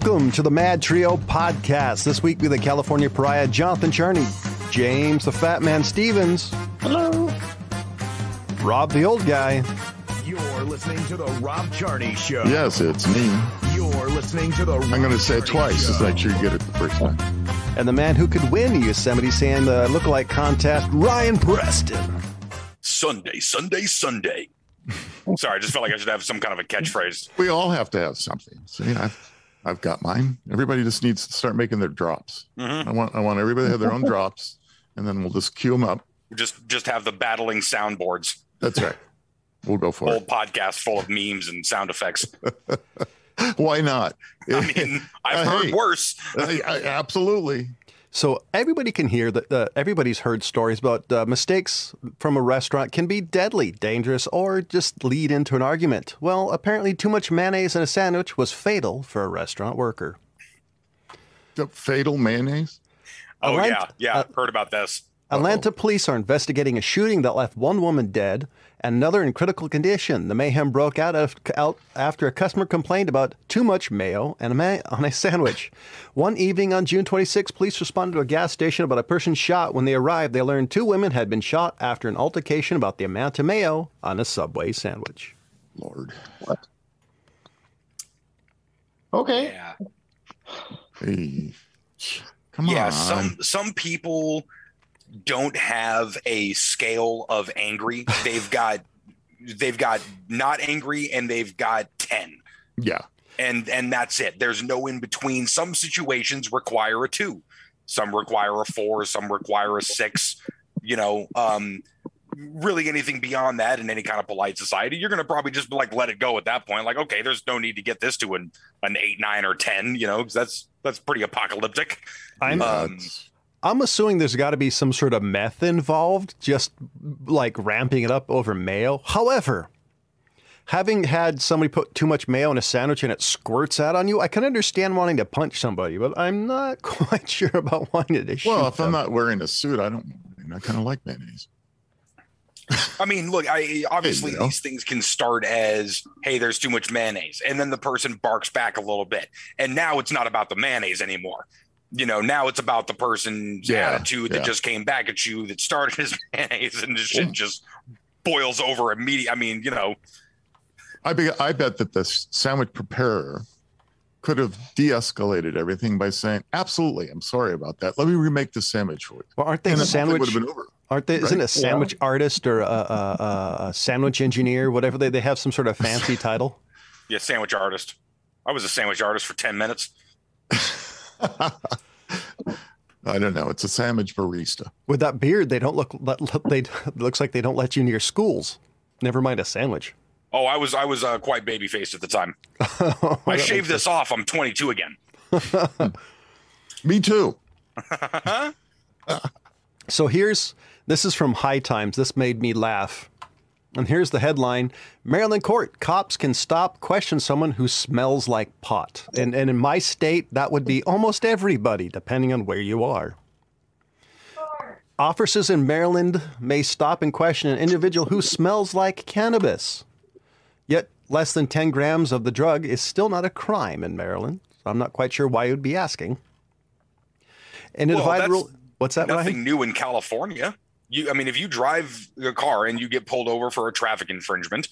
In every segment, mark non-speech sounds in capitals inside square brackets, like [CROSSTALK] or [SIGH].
Welcome to the Mad Trio podcast. This week with the California Pariah, Jonathan Charney, James the Fat Man Stevens. Hello. Rob the Old Guy. You're listening to the Rob Charney Show. Yes, it's me. You're listening to the. I'm going to say it twice just to make sure you get it the first time. And the man who could win the Yosemite Sam uh, lookalike contest, Ryan Preston. Sunday, Sunday, Sunday. Sorry, I just felt like I should have some kind of a catchphrase. We all have to have something. See, I've, I've got mine. Everybody just needs to start making their drops. Mhm. I want I want everybody to have their own [LAUGHS] drops, and then we'll just cue them up. Just just have the battling soundboards. That's right. We'll go for Whole podcast full of memes and sound effects. [LAUGHS] Why not? I mean, [LAUGHS] I've Uh, heard hey. worse. I- I- absolutely. So everybody can hear that. Uh, everybody's heard stories about uh, mistakes from a restaurant can be deadly, dangerous, or just lead into an argument. Well, apparently, too much mayonnaise in a sandwich was fatal for a restaurant worker. The fatal mayonnaise. Oh Atlanta- yeah, yeah. uh, heard about this. Atlanta police are investigating a shooting that left one woman dead and another in critical condition. The mayhem broke out, af- out after a customer complained about too much mayo and a ma- on a sandwich. One evening on June 26, police responded to a gas station about a person shot. When they arrived, they learned two women had been shot after an altercation about the amount of mayo on a Subway sandwich. Lord. What? Okay. Yeah, Hey. Come yeah. on. Some some people don't have a scale of angry. [LAUGHS] They've got they've got not angry and they've got ten. Yeah. and and that's it. There's no in between. Some situations require a two. Some require a four. Some require a six. You know um really anything beyond that in any kind of polite society you're going to probably just be like let it go at that point. Like okay there's no need to get this to an an eight nine or ten you know 'cause that's that's pretty apocalyptic. I'm, Um, it's- I'm assuming there's got to be some sort of meth involved, just like ramping it up over mayo. However, having had somebody put too much mayo in a sandwich and it squirts out on you, I can understand wanting to punch somebody, but I'm not [LAUGHS] quite sure about wanting to shoot well, if I'm not wearing a suit, I don't. I kind of like mayonnaise. I mean, look, I obviously you know. these things can start as, hey, there's too much mayonnaise. And then the person barks back a little bit. And now it's not about the mayonnaise anymore. You know, now it's about the person's Yeah, attitude that yeah. just came back at you that started his [LAUGHS] mayonnaise and the shit just boils over immediately. I mean, you know, I be, I bet that the sandwich preparer could have de-escalated everything by saying, "Absolutely, I'm sorry about that. Let me remake the sandwich for you." well, aren't they And the sandwich? would have been over. Aren't they? Isn't a sandwich artist or a, a, a, a sandwich engineer, whatever they they have some sort of [LAUGHS] fancy title? yeah, sandwich artist. I was a sandwich artist for 10 minutes. [LAUGHS] [LAUGHS] I don't know. It's a sandwich barista. With that beard, they don't look. let- let- They it looks like they don't let you near schools. Never mind a sandwich. Oh, I was I was uh, quite baby faced at the time. [LAUGHS] Oh, I shaved this off. I'm 22 again. [LAUGHS] Me too. So here's this is from High Times. This made me laugh. And here's the headline Maryland court cops can stop question someone who smells like pot. And, and in my state, that would be almost everybody, depending on where you are. Officers in Maryland may stop and question an individual who smells like cannabis. Yet less than 10 grams of the drug is still not a crime in Maryland. So I'm not quite sure why you'd be asking. And Well, divided that's rule. What's that, Ryan? nothing new in California. You, I mean, if you drive a car and you get pulled over for a traffic infringement,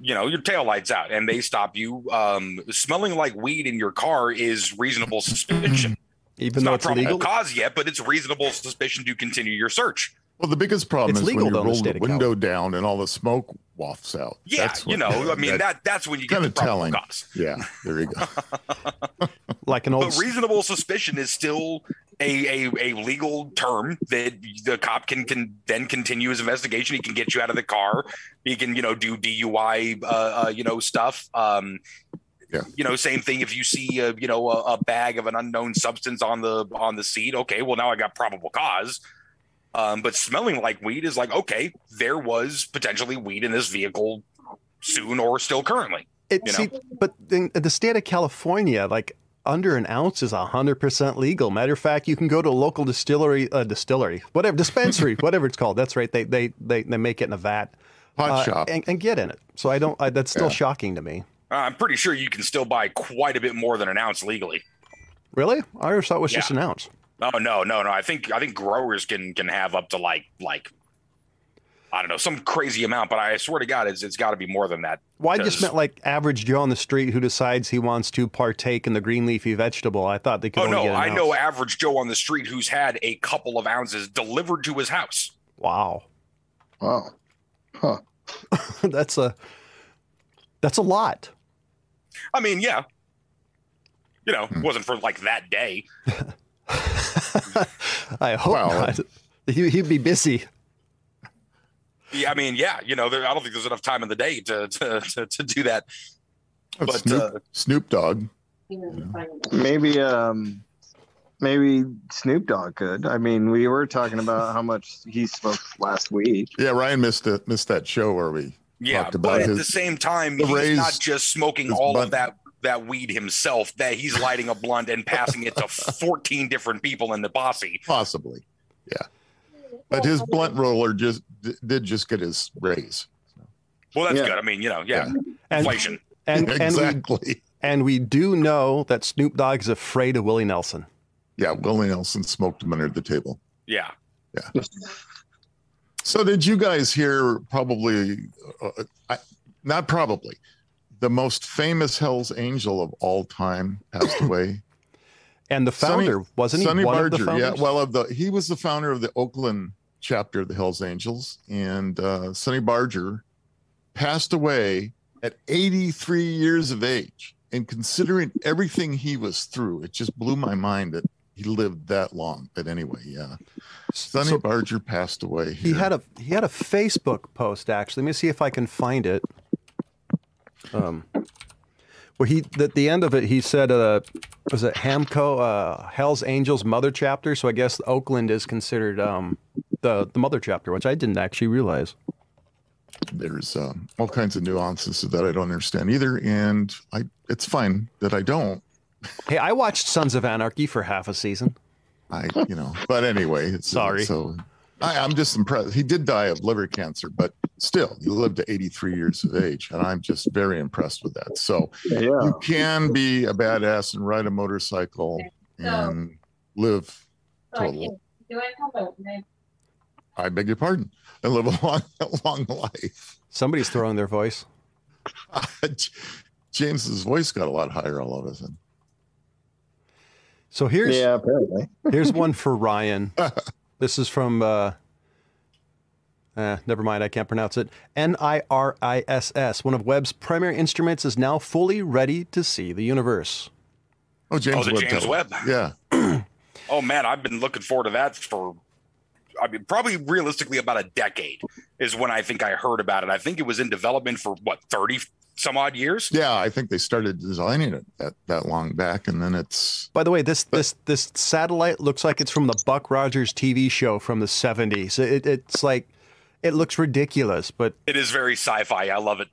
you know your tail lights out, and they stop you. Um, smelling like weed in your car is reasonable suspicion. [CLEARS THROAT] Even though it's though not it's probable legal. cause yet, but it's reasonable suspicion to continue your search. Well, the biggest problem It's is legal, when you in the roll the of window down and all the smoke wafts out. Yeah, That's you what- know, I mean that that's when you get kinda the telling. cause. Yeah, there you go. [LAUGHS] like an old. But reasonable suspicion is still a, a a legal term that the cop can can then continue his investigation. He can get you out of the car. He can you know do DUI uh, uh, you know stuff. Um, Yeah. You know, same thing. If you see a you know a, a bag of an unknown substance on the on the seat, okay, well now I got probable cause. Um, but smelling like weed is like okay, there was potentially weed in this vehicle soon or still currently. It, you see, but in the state of California, like under an ounce is hundred percent legal. Matter of fact, you can go to a local distillery, uh, distillery, whatever dispensary, [LAUGHS] whatever it's called. That's right. They they they, they make it in a vat Pot uh, shop. and, and get in it. So I don't. I, that's still Yeah. shocking to me. I'm pretty sure you can still buy quite a bit more than an ounce legally. Really? I always thought it was just an ounce. Oh no, no, no. I think I think growers can can have up to like like I don't know some crazy amount, but I swear to God, it's it's got to be more than that. Well, I just Because- meant like average Joe on the street who decides he wants to partake in the green leafy vegetable. I thought they could Oh only no, get I know average Joe on the street who's had a couple of ounces delivered to his house. Wow, Wow. Huh. [LAUGHS] that's a that's a lot. I mean, yeah, you know, Hmm. it wasn't for like that day. [LAUGHS] I hope Well, not. He, he'd be busy. Yeah, I mean, yeah, you know, there, I don't think there's enough time in the day to to to, to do that. But, Snoop, uh, Snoop Dogg. Maybe um maybe Snoop Dogg could. I mean, we were talking about how much he smoked last week. Yeah, Ryan missed it. Missed that show where we Yeah, talked about but at his- the same time, the he's raised- not just smoking all bun- of that that weed himself. That he's lighting a blunt and passing it to [LAUGHS] 14 different people in the posse. possibly, yeah. But his blunt roller just did just get his raise. Well, that's Yeah. good. I mean, you know, yeah, Yeah. And inflation. and [LAUGHS] and we, exactly. and we do know that Snoop Dogg is afraid of Willie Nelson. Yeah, Willie Nelson smoked him under the table. Yeah. Yeah. so did you guys hear? Probably, uh, I, not probably. The most famous Hell's Angel of all time passed [LAUGHS] away. And the Sonny- founder wasn't he Sonny one Barger, of the yeah. Well, of the he was the founder of the Oakland chapter of the Hells Angels, and uh, Sonny Barger passed away at 83 years of age. And considering everything he was through, it just blew my mind that he lived that long. But anyway, yeah, Sonny So- Barger passed away. He had a he had a Facebook post actually. Let me see if I can find it. Um, where he at the end of it he said, uh, "Was it Hamco uh, Hell's Angels Mother Chapter?" So I guess Oakland is considered um, the the mother chapter, which I didn't actually realize. there's um, all kinds of nuances that I don't understand either, and I it's fine that I don't. Hey, I watched Sons of Anarchy for half a season. I, you know, but anyway, it's, Sorry. So I, I'm just impressed. He did die of liver cancer, but still, he lived to 83 years of age, and I'm just very impressed with that. So Yeah. you can be a badass and ride a motorcycle and live. So I Total. can, do I have a, may- I beg your pardon, and live a [LAUGHS] long, a long life. Somebody's throwing their voice. [LAUGHS] James's voice got a lot higher all of a sudden. So here's Yeah, apparently. [LAUGHS] Here's one for Ryan. This is from, uh, eh, never mind, I can't pronounce it. N I R I S S. One of Webb's primary instruments is now fully ready to see the universe. Oh, James Oh, the Webb. James Webb. Yeah. [CLEARS THROAT] Oh man, I've been looking forward to that for. I mean, probably realistically about a decade is when I think I heard about it. I think it was in development for what thirty some odd years. Yeah, I think they started designing it that, that long back, and then it's By the way, this this this satellite looks like it's from the Buck Rogers TV show from the 70s. It, it's like it looks ridiculous, but It is very sci-fi. I love it.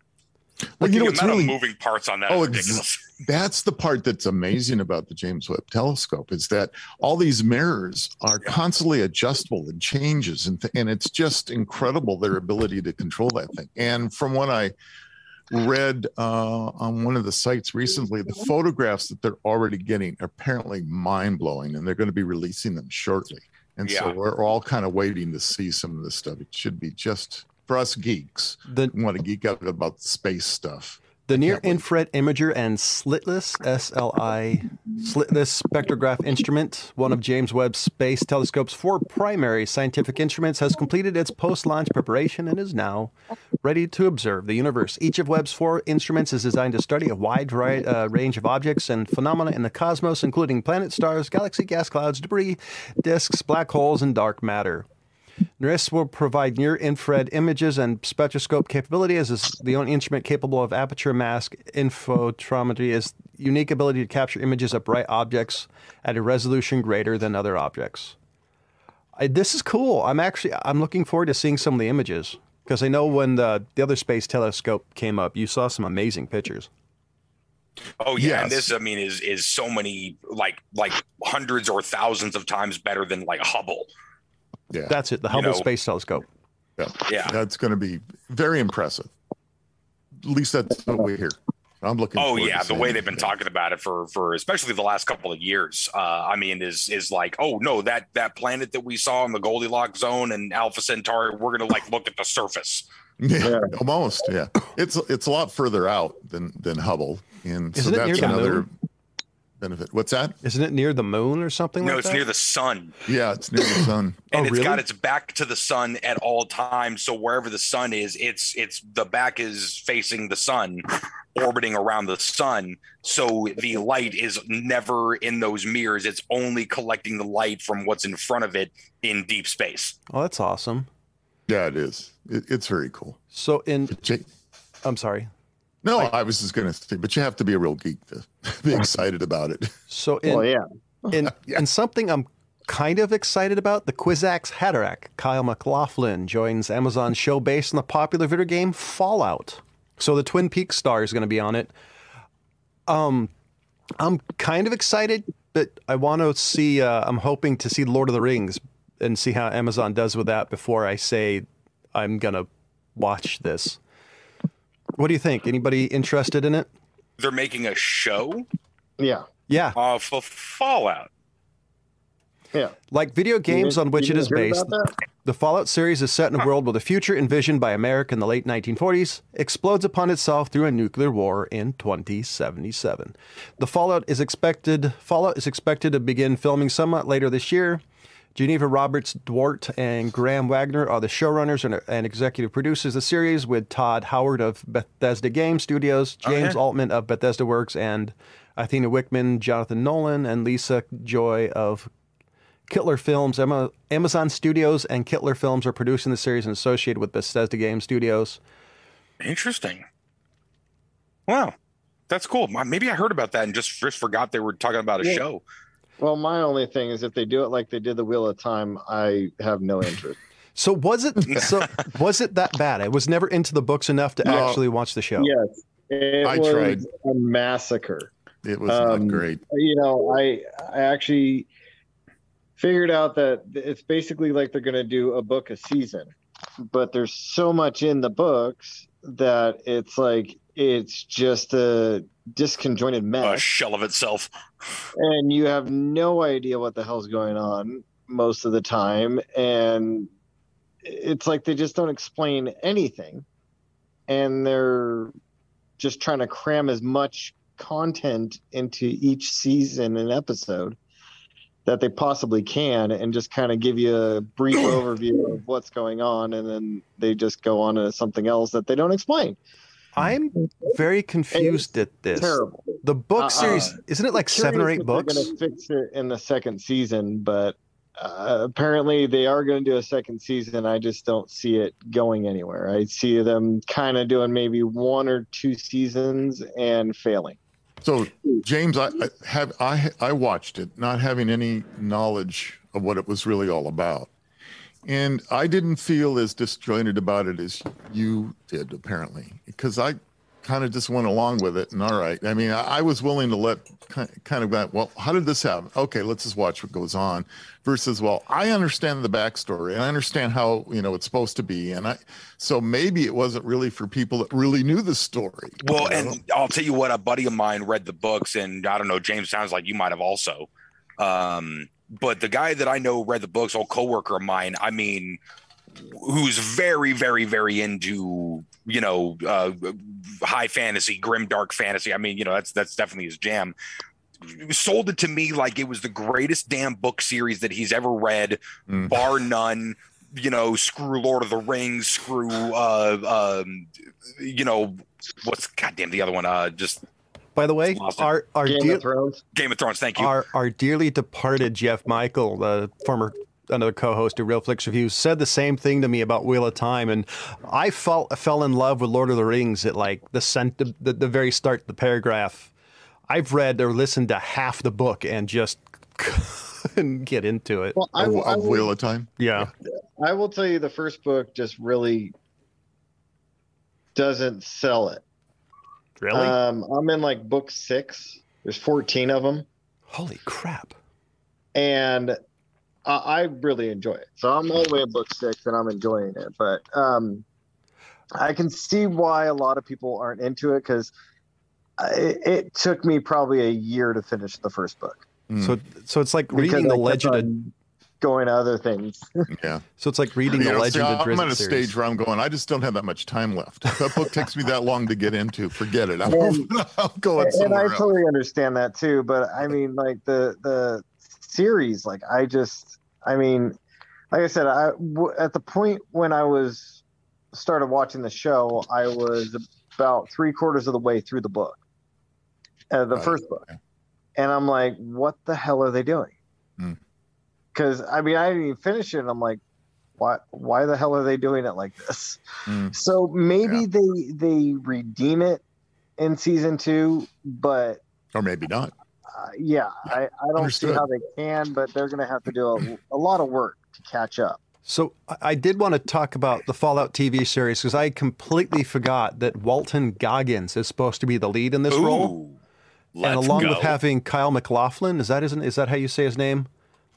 well, you know, the it's amount really of moving parts on that Oh, is ex- ridiculous. That's the part that's amazing about the James Webb Telescope is that all these mirrors are constantly adjustable and changes, and th- and it's just incredible their ability to control that thing. And from what I read uh, on one of the sites recently, the photographs that they're already getting are apparently mind blowing, and they're going to be releasing them shortly. And so we're all kind of waiting to see some of this stuff. It should be just for us geeks the want to geek out about space stuff. The near infrared imager and slitless SLI slitless spectrograph instrument, one of James Webb's Space Telescope's four primary scientific instruments, has completed its post-launch preparation and is now ready to observe the universe. Each of Webb's four instruments is designed to study a wide uh, range of objects and phenomena in the cosmos, including planets, stars, galaxy, gas clouds, debris, disks, black holes, and dark matter. NIRISS will provide near infrared images and spectroscope capability as is the only instrument capable of aperture mask infotrophy is unique ability to capture images of bright objects at a resolution greater than other objects. I, this is cool. I'm actually I'm looking forward to seeing some of the images because I know when the the other space telescope came up, you saw some amazing pictures. Oh yeah, and this I mean is is so many like like hundreds or thousands of times better than like Hubble. Yeah. That's it. The Hubble know- Space Telescope. Yeah. Yeah. That's going to be very impressive. At least that's what we hear. I'm looking. Oh forward to yeah, the way they've been talking about it for for especially the last couple of years. Uh, I mean, is is like, oh no, that that planet that we saw in the Goldilocks zone and Alpha Centauri, we're gonna like look at the surface. [LAUGHS] Yeah, Yeah. almost. Yeah, it's it's a lot further out than than Hubble, and Isn't so that's another moon? Benefit. What's that? Isn't it near the moon or something No, like it's that? near the sun, Yeah, it's near the sun. [LAUGHS] Oh, and it's really? got its back to the sun at all times. So wherever the sun is, it's it's the back is facing the sun, orbiting around the sun. So the light is never in those mirrors. It's only collecting the light from what's in front of it in deep space. oh, that's awesome. Yeah, it is. It, it's very cool. So in, But I'm sorry. No, I was just going to say, but you have to be a real geek to [LAUGHS] be excited about it. So in, well, yeah. in, [LAUGHS] Yeah. in something I'm kind of excited about, the Kwisatz Haderach, Kyle MacLachlan joins Amazon's show based on the popular video game Fallout. So the Twin Peaks star is going to be on it. Um, I'm kind of excited, but I want to see. Uh, I'm hoping to see Lord of the Rings and see how Amazon does with that before I say I'm gonna watch this. What do you think? Anybody interested in it? They're making a show Yeah. Yeah, uh, for Fallout. Yeah. like video games You- on which it is based. The Fallout series is set in a world where the future envisioned by America in the late 1940s explodes upon itself through a nuclear war in 2077. The Fallout is expected Fallout is expected to begin filming somewhat later this year. Geneva Robertson-Dworet and Graham Wagner are the showrunners and, and executive producers of the series, with Todd Howard of Bethesda Game Studios, Oh, James yeah. Altman of Bethesda Works, and Athena Wickham, Jonathan Nolan, and Lisa Joy of Kilter Films, Emma, Amazon Studios, and Kilter Films are producing the series and associated with Bethesda Game Studios. Interesting. Wow, that's cool. Maybe I heard about that and just just forgot they were talking about a Yeah. show. Well, my only thing is if they do it like they did the Wheel of Time, I have no interest. [LAUGHS] So was it so was it that bad? I was never into the books enough to No. actually watch the show. yes. It I was tried. a massacre. It was Um, not great. You know, I I actually figured out that it's basically like they're going to do a book a season, but there's so much in the books that it's like it's just a disconjointed mess. A shell of itself. and you have no idea what the hell's going on most of the time, and it's like they just don't explain anything, and they're just trying to cram as much content into each season and episode that they possibly can and just kind of give you a brief [CLEARS THROAT] overview of what's going on. And then they just go on to something else that they don't explain I'm very confused at this. terrible The book Uh-uh. series isn't it like seven or eight if they're books? going to fix it in the second season but uh, apparently they are going to do a second season i just don't see it going anywhere i see them kind of doing maybe one or two seasons and failing So, James, I, I have I I watched it, not having any knowledge of what it was really all about, and I didn't feel as disjointed about it as you did, apparently, because I kind of just went along with it. And all right, I mean, I, I was willing to let kind of that. Well, how did this happen? Okay, let's just watch what goes on. Versus, well, I understand the backstory and I understand how you know it's supposed to be, and I so maybe it wasn't really for people that really knew the story. Well, know? and I'll tell you what, a buddy of mine read the books, and I don't know, James sounds like you might have also. Um, but the guy that I know read the books, old coworker of mine, I mean, who's very, very, very into you know uh, high fantasy, grim dark fantasy. I mean, you know, that's that's definitely his jam. Sold it to me like it was the greatest damn book series that he's ever read, Mm. bar none. You know, screw Lord of the Rings, screw uh, um, you know, what's goddamn the other one? Uh, just By the way, Lost it. our our, game dear, of thrones Game of Thrones. Thank you. our our dearly departed Jeff Michael, the former another co-host of Real Flicks Reviews, said the same thing to me about Wheel of Time, and I felt fell in love with Lord of the Rings at like the sent the, the, the very start of the paragraph. I've read or listened to half the book and just [LAUGHS] couldn't get into it. well I, of, I will- Wheel of Time. yeah. I will tell you the first book just really doesn't sell it. Really? Um, I'm in like book six. There's 14 of them, Holy crap. and I, I really enjoy it. So I'm all the way at book six, and I'm enjoying it. But um, I can see why a lot of people aren't into it because I, it took me probably a year to finish the first book. Mm, So so it's like because reading the I kept legend of on going to other things. [LAUGHS] yeah. so it's like reading You the know, see, legend of I'm Drizzt at a series. stage where I'm going. I just don't have that much time left. If that book takes me that long to get into, forget it. [LAUGHS] I'm, And- [LAUGHS] I'm going and I else. totally understand that too. But I mean, like the the series, like I just, I mean, like I said, I w- at the point when I was started watching the show, I was about three quarters of the way through the book, uh, the Right. first book, and I'm like, what the hell are they doing? Hmm. Because I mean, I didn't even finish it. And I'm like, why? Why the hell are they doing it like this? Hmm. So maybe they they redeem it in season two, but or maybe not. uh, yeah, I, I don't see how they can, but they're going to have to do a, a lot of work to catch up. So I- I did want to talk about the Fallout TV series because I completely forgot that Walton Goggins is supposed to be the lead in this role, Ooh, let's and along go. with having Kyle MacLachlan, is that isn't is that how you say his name?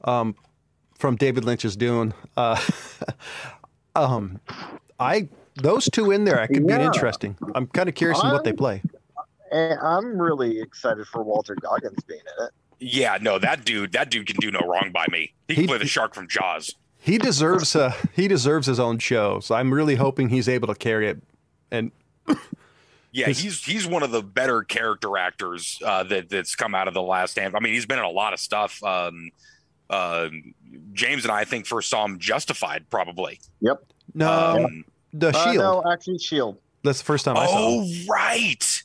Um, from David Lynch's Dune. Uh, [LAUGHS] um, I those two in there, I could be interesting. I'm kind of curious in what they play. I'm really excited for Walton Goggins being in it. yeah, no, that dude, that dude can do no wrong by me. He can He- play the shark from Jaws. He deserves uh, he deserves his own show. So I'm really hoping he's able to carry it. And [LAUGHS] Yeah, he's he's one of the better character actors uh, that that's come out of the last. Hand. I mean, he's been in a lot of stuff. Um, uh, James and I, I think first saw him Justified, probably. Yep. no, Um, the Uh, Shield. no, actually, Shield. That's the first time I saw. him. oh, right,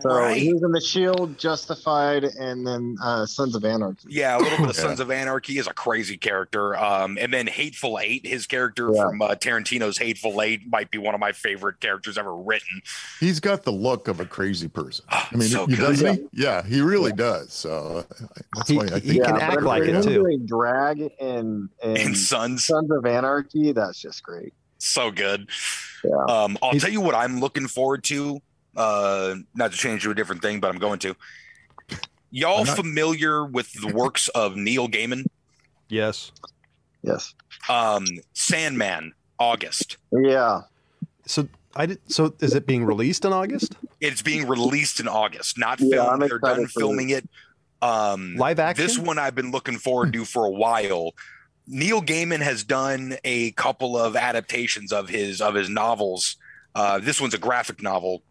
So right. he was in the Shield, Justified, and then uh, Sons of Anarchy. Yeah, a little bit of Yeah. Sons of Anarchy is a crazy character. Um, and then Hateful Eight, his character Yeah. from uh, Tarantino's Hateful Eight might be one of my favorite characters ever written. He's got the look of a crazy person. Ah, I mean, so he doesn't he? Yeah, he really does. So uh, that's He- why I think he can but act like they're it, too. drag in, in And Sons, Sons of Anarchy, that's just great. so good. Yeah. Um, I'll He's- tell you what I'm looking forward to. Uh, not to change to a different thing, but I'm going to. Y'all not? familiar with the works of Neil Gaiman? Yes. Yes. Um, Sandman, August. Yeah. So I did. So is it being released in August? It's being released in August, not Yeah, filmed. I'm They're done filming it. Um, Live action. This one I've been looking forward to for a while. Neil Gaiman has done a couple of adaptations of his of his novels. Uh, this one's a graphic novel.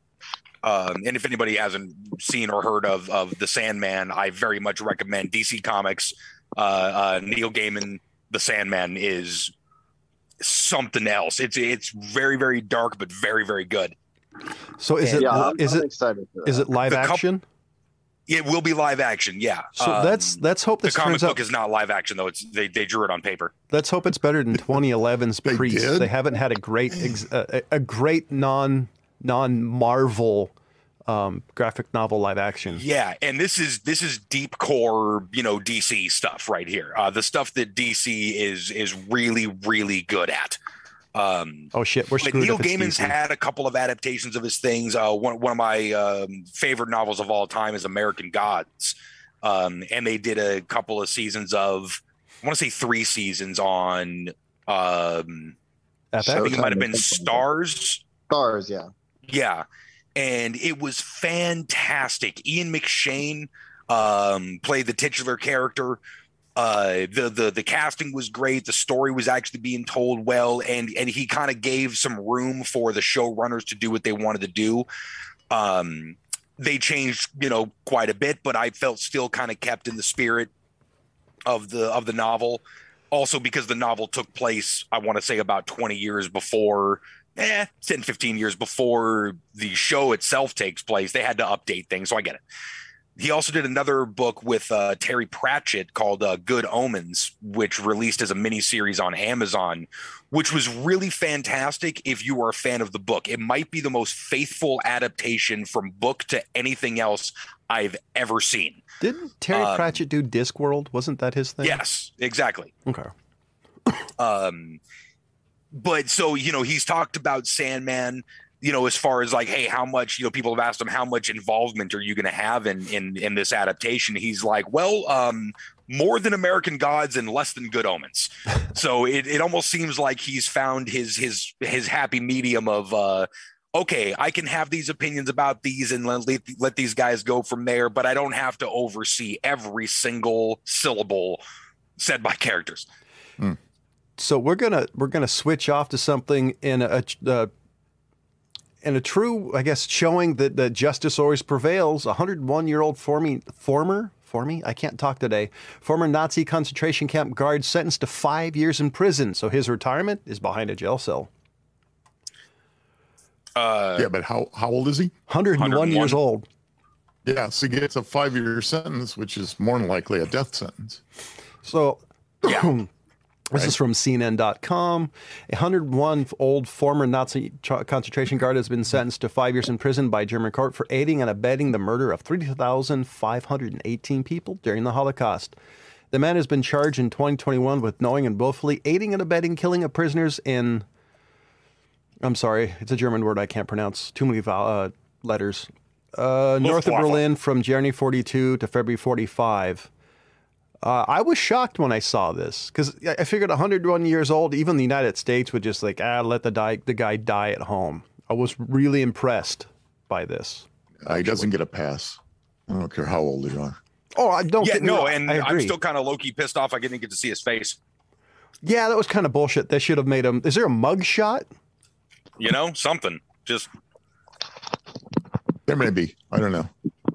Um, and if anybody hasn't seen or heard of of the Sandman, I very much recommend DC Comics. Uh, uh, Neil Gaiman, the Sandman is something else. It's it's very very dark, but very very good. So is it yeah, I'm, is I'm it excited for that. is it live The coup- action? It will be live action, yeah. So Um, let's let's hope the comic turns out. book is not live action though. It's they they drew it on paper. Let's hope it's better than [LAUGHS] 2011's They Priest. did? They haven't had a great ex, a, a great non non Marvel um, graphic novel live action. Yeah, and this is this is deep core, you know, DC stuff right here. Uh, the stuff that DC is is really really good at. Um, Oh shit, we're but screwed. Neil Gaiman's DC. had a couple of adaptations of his things. Uh, one one of my um, favorite novels of all time is American Gods, um, and they did a couple of seasons of I want to say three seasons on. Um, I think it might have been Starz. Starz, yeah. Yeah. And it was fantastic. Ian McShane um, played the titular character. Uh, the the the casting was great. The story was actually being told well, and and he kind of gave some room for the showrunners to do what they wanted to do. Um, they changed, you know, quite a bit, but I felt still kind of kept in the spirit of the of the novel. Also, because the novel took place, I want to say about 20 years before eh, 10, 15 years before the show itself takes place. They had to update things, so I get it. He also did another book with uh, Terry Pratchett called uh, Good Omens, which released as a miniseries on Amazon, which was really fantastic if you are a fan of the book. It might be the most faithful adaptation from book to anything else I've ever seen. Didn't Terry um, Pratchett do Discworld? Wasn't that his thing? Yes, exactly. Okay. Um, but so you know, he's talked about Sandman. You know, as far as like, hey, how much? You know, people have asked him how much involvement are you going to have in in in this adaptation? He's like, well, um, more than American Gods and less than Good Omens. [LAUGHS] so it it almost seems like he's found his his his happy medium of uh okay, I can have these opinions about these and let, let, let these guys go from there, but I don't have to oversee every single syllable said by characters. So we're gonna we're gonna switch off to something in a, uh, in a true, I guess, showing that, that justice always prevails. A 101 year old former former former I can't talk today. Former Nazi concentration camp guard sentenced to five years in prison. So his retirement is behind a jail cell. Uh, yeah, but how how old is he? 101, 101. years old. Yeah, so he gets a five year sentence, which is more than likely a death sentence. So Yeah. [CLEARS THROAT] this is from CNN.com. A 101 old former Nazi concentration guard has been sentenced to five years in prison by German court for aiding and abetting the murder of 3,518 people during the Holocaust. The man has been charged in 2021 with knowing and willfully aiding and abetting killing of prisoners in. I'm sorry, it's a German word I can't pronounce. Too many uh, letters. Uh, north of Berlin from January 42 to February 45. Uh, I was shocked when I saw this because I figured 101 years old, even the United States would just like, ah, let the, die, the guy die at home. I was really impressed by this. Uh, he doesn't get a pass. I don't care how old you are. Oh, I don't yeah, get no, and I I'm still kind of low key pissed off. I didn't get to see his face. yeah, that was kind of bullshit. They should have made him. Is there a mug shot? You know, something. Just There may be. I don't know.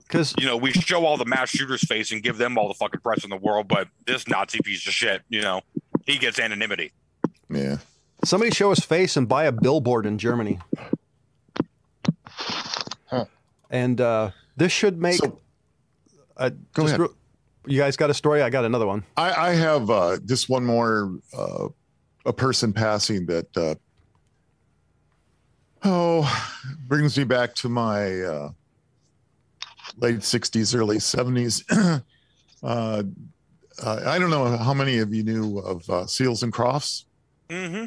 Because you know, we show all the mass shooters' face and give them all the fucking press in the world, but this Nazi piece of shit, you know, he gets anonymity. Yeah. somebody show his face and buy a billboard in Germany. Huh. And uh, this should make. So- uh, Go just ahead. real- you guys got a story? I got another one. I, I have uh, just one more uh, a person passing that uh, oh brings me back to my uh, late 60s early 70s [CLEARS THROAT] uh, uh, i don't know how many of you knew of uh, seals and crofts Mm-hmm.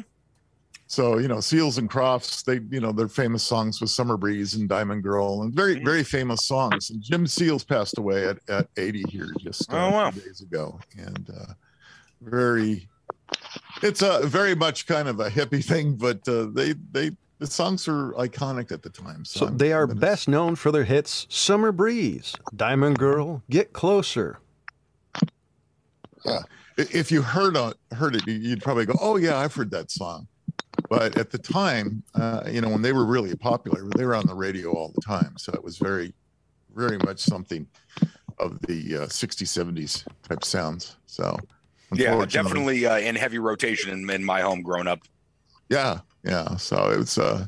so you know seals and crofts they you know their famous songs with summer breeze and diamond girl and very Mhm. very famous songs and jim seals passed away at, at 80 here just uh, Oh, wow. days ago and uh, very it's a very much kind of a hippie thing but uh, they they the songs are iconic at the time So I'm- they are gonna- best known for their hits Summer Breeze, Diamond Girl, Get Closer. i- if you heard on heard it you'd probably go oh yeah i've heard that song. But at the time uh, you know when they were really popular they were on the radio all the time. So it was very very much something of the uh, 60s 70s type sounds. So Yeah, definitely uh, in heavy rotation in, in my home growing up. yeah yeah so it's uh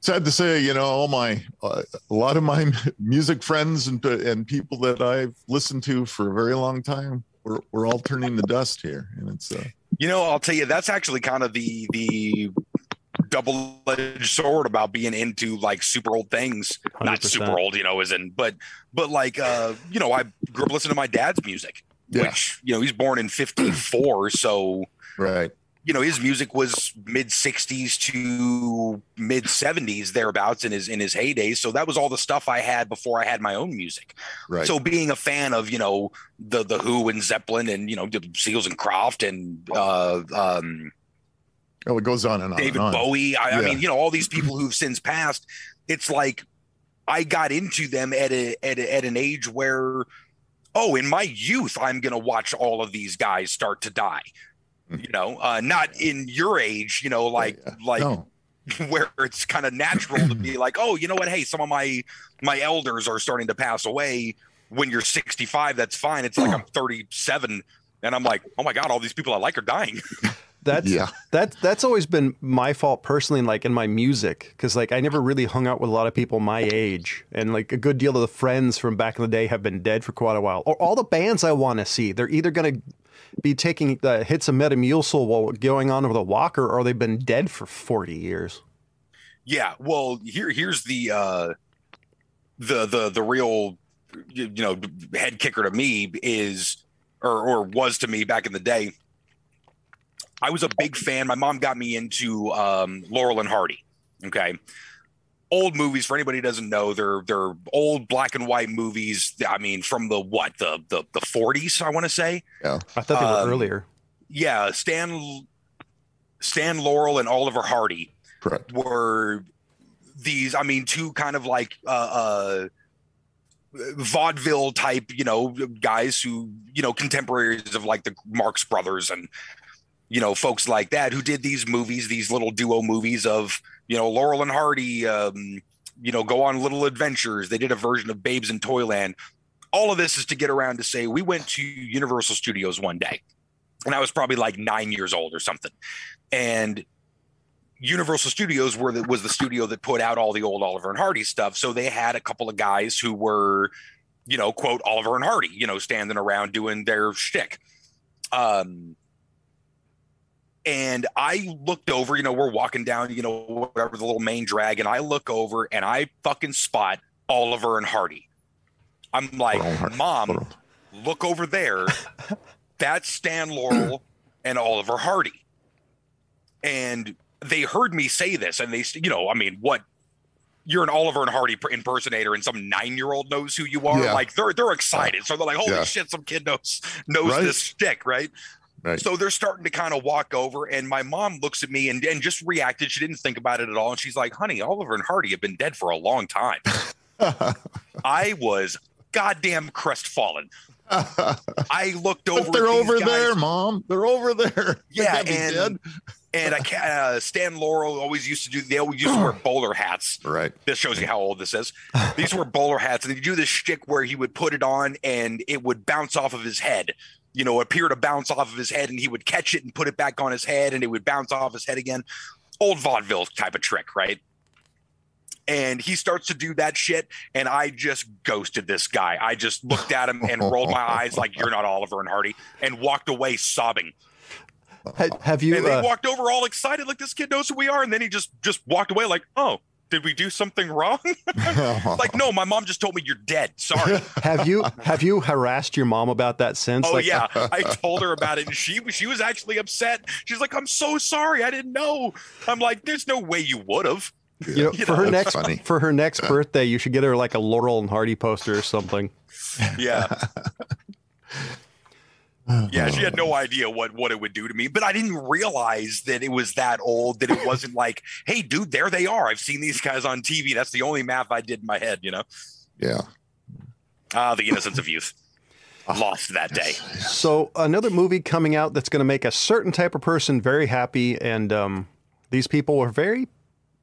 sad to say you know all my uh, a lot of my [LAUGHS] music friends and and people that i've listened to for a very long time we're, we're all turning the dust here and it's uh You know, I'll tell you, that's actually kind of the the double-edged sword about being into like super old things. Not 100%. super old, you know, as in, but but like uh, you know, I grew up listening to my dad's music, Yeah. which you know, he's born in '54, so right you know his music was mid 60s to mid 70s thereabouts in his in his heyday. So that was all the stuff i had before i had my own music. Right. So being a fan of you know the the who and zeppelin and you know the seals and croft and uh um oh it goes on and on david and on. bowie. I, I mean you know all these people who've since passed it's like i got into them at a at, a, at an age where oh in my youth i'm gonna watch all of these guys start to die. You know uh not in your age you know like Yeah. like no [LAUGHS] where it's kind of natural to be like, oh, you know what? Hey, some of my my elders are starting to pass away. When you're 65, that's fine. It's like I'm [CLEARS THROAT] 37, and I'm like, oh my god, all these people I like are dying. [LAUGHS] That's yeah that that's always been my fault personally like in my music because like i never really hung out with a lot of people my age and like a good deal of the friends from back in the day have been dead for quite a while or all the bands i want to see they're either going to be taking the hits of metamucil while going on with a walker or they've been dead for 40 years yeah. Well, here here's the uh the the the real you know head kicker to me is or or was to me back in the day. I was a big fan. My mom got me into um, Laurel and Hardy. Okay. Old movies for anybody who doesn't know, they're they're old black and white movies. I mean, from the what the the the 40s, I want to say. Yeah i thought they Um, were earlier Yeah, Stan Stan Laurel and Oliver Hardy correct were these, I mean, two kind of like uh, uh, vaudeville type, you know, guys who, you know, contemporaries of like the Marx Brothers and, you know, folks like that who did these movies, these little duo movies of, you know, Laurel and Hardy, um, you know, go on little adventures. They did a version of Babes in Toyland. All of this is to get around to say we went to Universal Studios one day, and I was probably like nine years old or something, and Universal Studios were the, was the studio that put out all the old Oliver and Hardy stuff. So they had a couple of guys who were, you know, quote Oliver and Hardy, you know, standing around doing their shtick. Um, and I looked over, you know, we're walking down, you know, whatever the little main drag, and I look over and I fucking spot Oliver and Hardy. I'm like, Mom, look over there. [LAUGHS] That's Stan Laurel and Oliver Hardy. And they heard me say this, and they, you know, I mean, what? You're an Oliver and Hardy impersonator, and some nine year old knows who you are. Yeah. Like they're they're excited, so they're like, "Holy Yeah. shit, some kid knows knows Right. this stick, right?" Right. So they're starting to kind of walk over, and my mom looks at me and, and just reacted. She didn't think about it at all, and she's like, "Honey, Oliver and Hardy have been dead for a long time." [LAUGHS] I was goddamn crestfallen. [LAUGHS] I looked over. but they're over guys, there, mom. They're over there. [LAUGHS] Yeah, and- dead. and I can't. Uh, Stan Laurel always used to do. They always used to wear [CLEARS THROAT] bowler hats. right. This shows you how old this is. These were bowler hats, and he'd do this shtick where he would put it on and it would bounce off of his head. You know, appear to bounce off of his head, and he would catch it and put it back on his head, and it would bounce off his head again. Old vaudeville type of trick, right? And he starts to do that shit, and I just ghosted this guy. I just looked at him and rolled my eyes like you're not Oliver and Hardy, and walked away sobbing. Have you? and they Uh, walked over all excited, like this kid knows who we are. And then he just just walked away, like, oh, did we do something wrong? [LAUGHS] [LAUGHS] like, no, my mom just told me you're dead. Sorry. [LAUGHS] have you? Have you harassed your mom about that since? oh Like, yeah, I told her about it, and she she was actually upset. She's like, I'm so sorry, I didn't know. I'm like, there's no way you would have. You know, for her next funny. for her next birthday, you should get her like a Laurel and Hardy poster or something. Yeah. Yeah, she had no idea what what it would do to me, but I didn't realize that it was that old. That it wasn't [LAUGHS] like, hey, dude, there they are. I've seen these guys on TV. That's the only math I did in my head. You know, yeah. ah, the innocence of youth. Lost that day. So another movie coming out that's going to make a certain type of person very happy, and um, these people were very.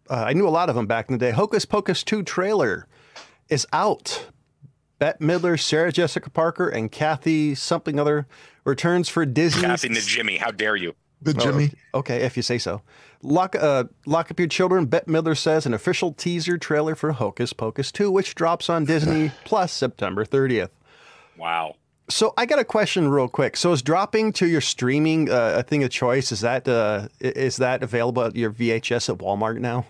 Uh, I knew a lot of them back in the day. Hocus Pocus two trailer is out. Bette Midler, Sarah Jessica Parker, and Kathy something other returns for Disney. Kathy and Jimmy, how dare you? The Jimmy. Okay, if you say so. Lock, uh, lock up your children. Bette Midler says an official teaser trailer for Hocus Pocus 2, which drops on Disney [LAUGHS] Plus September 30th. Wow. So I got a question real quick. So is dropping to your streaming uh, a thing of choice? Is that uh, is that available at your VHS at Walmart now?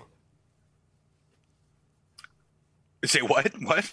Say what? What?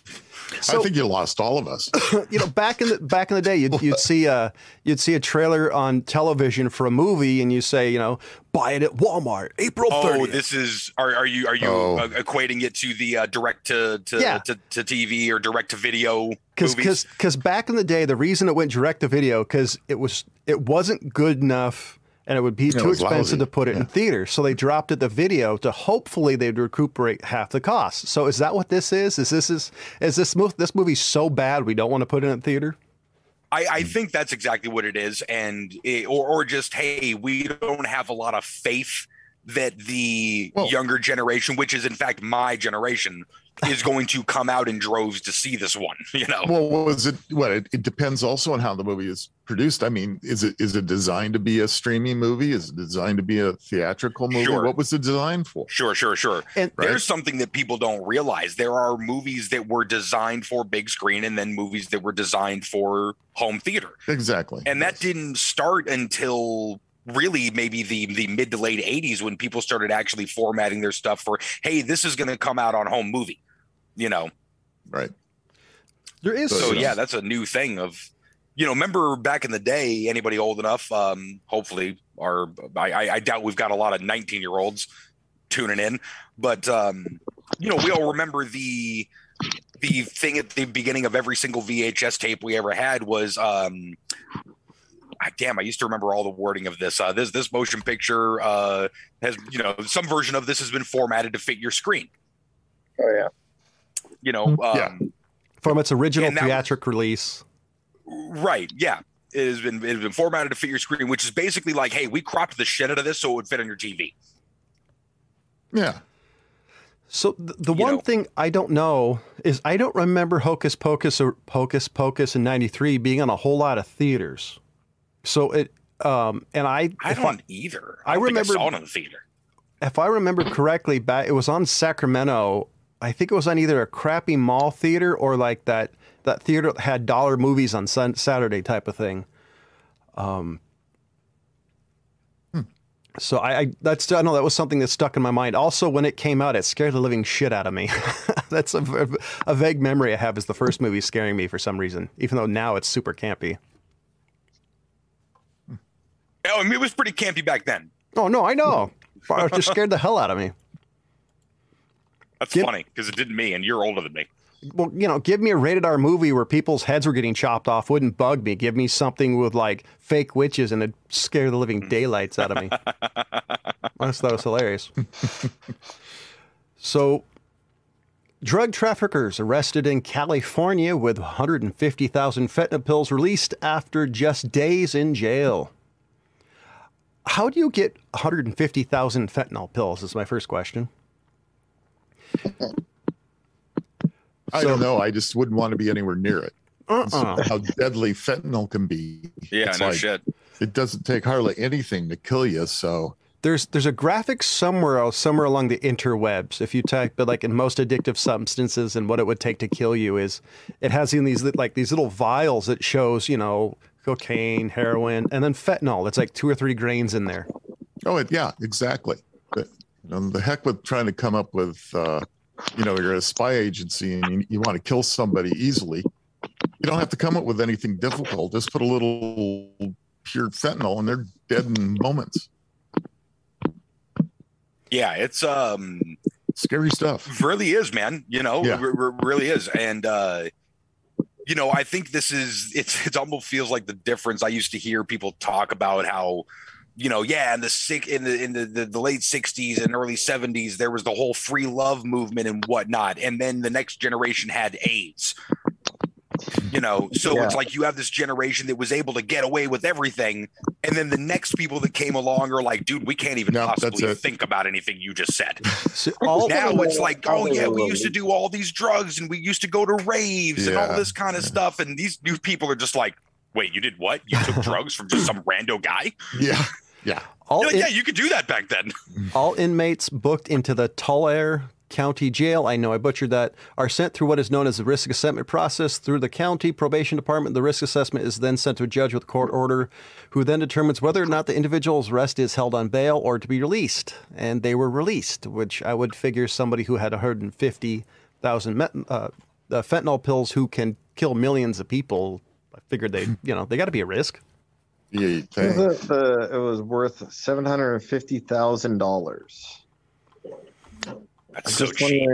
So I think you lost all of us. [LAUGHS] you know, back in the back in the day, you'd, [LAUGHS] you'd see a you'd see a trailer on television for a movie, and you say, you know, buy it at Walmart, April 30th. Oh, this is. Are, are you are you Oh. uh, equating it to the uh, direct to to, Yeah. to to TV or direct to video because because because back in the day, the reason it went direct to video because it was it wasn't good enough and it would be it too expensive lousy. to put it in theater. So they dropped it to video to hopefully they'd recuperate half the cost. So is that what this is? Is this is is this mo- this movie so bad we don't want to put it in theater? I, I think that's exactly what it is, and it, or or just hey, we don't have a lot of faith that the Well- younger generation, which is in fact my generation, is going to come out in droves to see this one. [LAUGHS] You know, Well, was it? What it, it depends also on how the movie is produced. I mean, is it is it designed to be a streaming movie? Is it designed to be a theatrical movie? Sure. What was it designed for? Sure, sure, sure. And Right. There's something that people don't realize. There are movies that were designed for big screen and then movies that were designed for home theater. Exactly. And that didn't start until really maybe the the mid to late 80s when people started actually formatting their stuff for hey, this is going to come out on home movie. You know. right. there is So Yeah. yeah, that's a new thing of you know, remember back in the day, anybody old enough, um, hopefully, or I, I, I doubt we've got a lot of 19 year olds tuning in, but um, you know, we all remember the the thing at the beginning of every single VHS tape we ever had was um ah, damn, I used to remember all the wording of this. Uh, this this motion picture uh, has you know some version of this has been formatted to fit your screen. Oh yeah. You know, um, Yeah. From its original And that was- release. right? Yeah, it has been it has been formatted to fit your screen, which is basically like, hey, we cropped the shit out of this so it would fit on your TV. Yeah. So th- the You one know. thing I don't know is I don't remember Hocus Pocus or Hocus Pocus in '93 being on a whole lot of theaters. So it, um, and I, I don't either. I I, don't think remember- I saw it in the theater. if I remember correctly, back it was on Sacramento. I think it was on either a crappy mall theater or like that that theater that had dollar movies on sun, Saturday type of thing. Um, So I, I that's I know that was something that stuck in my mind. Also, when it came out, it scared the living shit out of me. [LAUGHS] that's a, a vague memory I have is the first movie scaring me for some reason, even though now it's super campy. Oh, I mean, it was pretty campy back then. Oh no, I know. [LAUGHS] It just scared the hell out of me. That's Give- funny because it didn't me, and you're older than me. Well, you know, give me a rated R movie where people's heads were getting chopped off wouldn't bug me. Give me something with like fake witches and it'd scare the living mm. daylights out of me. [LAUGHS] I just thought it was hilarious. so, drug traffickers arrested in California with 150,000 fentanyl pills released after just days in jail. How do you get 150,000 fentanyl pills? Is my first question. [LAUGHS] I So- don't know. I just wouldn't want to be anywhere near it. Uh-uh. How deadly fentanyl can be. Yeah, It's no like, shit. It doesn't take hardly anything to kill you. So There's there's a graphic somewhere else, somewhere along the interwebs. If you type but like in most addictive substances and what it would take to kill you is, it has in these like these little vials that shows you know cocaine, heroin, and then fentanyl. It's like two or three grains in there. Oh, it, yeah, exactly. But, know, the heck with trying to come up with, uh, you know, you're a spy agency and you, you want to kill somebody easily. You don't have to come up with anything difficult. Just put a little pure fentanyl and they're dead in moments. Yeah, it's um Scary stuff. really is, man. You know, Yeah. it re- re- really is, and uh, you know, I think this is it's it almost feels like the difference. I used to hear people talk about how, you know, yeah, in the sick in the in the, the, the late '60s and early '70s, there was the whole free love movement and whatnot, and then the next generation had AIDS. You know, so Yeah. it's like you have this generation that was able to get away with everything, and then the next people that came along are like, dude, we can't even No, possibly think about anything you just said [LAUGHS] So all now it's the- like, oh yeah, we used to do all these drugs and we used to go to raves and all this kind of stuff. And these new people are just like, wait, you did what? You took [LAUGHS] drugs from just some rando guy? Yeah. Yeah. all, You're like, in- yeah, you could do that back then. [LAUGHS] all inmates booked into the Tulare County Jail. I know I butchered that. Are sent through what is known as the risk assessment process through the county probation department. The risk assessment is then sent to a judge with court order, who then determines whether or not the individual's arrest is held on bail or to be released. And they were released, which I would figure somebody who had 150,000 met- uh, uh, fentanyl pills who can kill millions of people. I figured they, you know, they got to be a risk. Yeah. you It was, the, it was worth seven hundred and fifty thousand dollars. That's so cheap.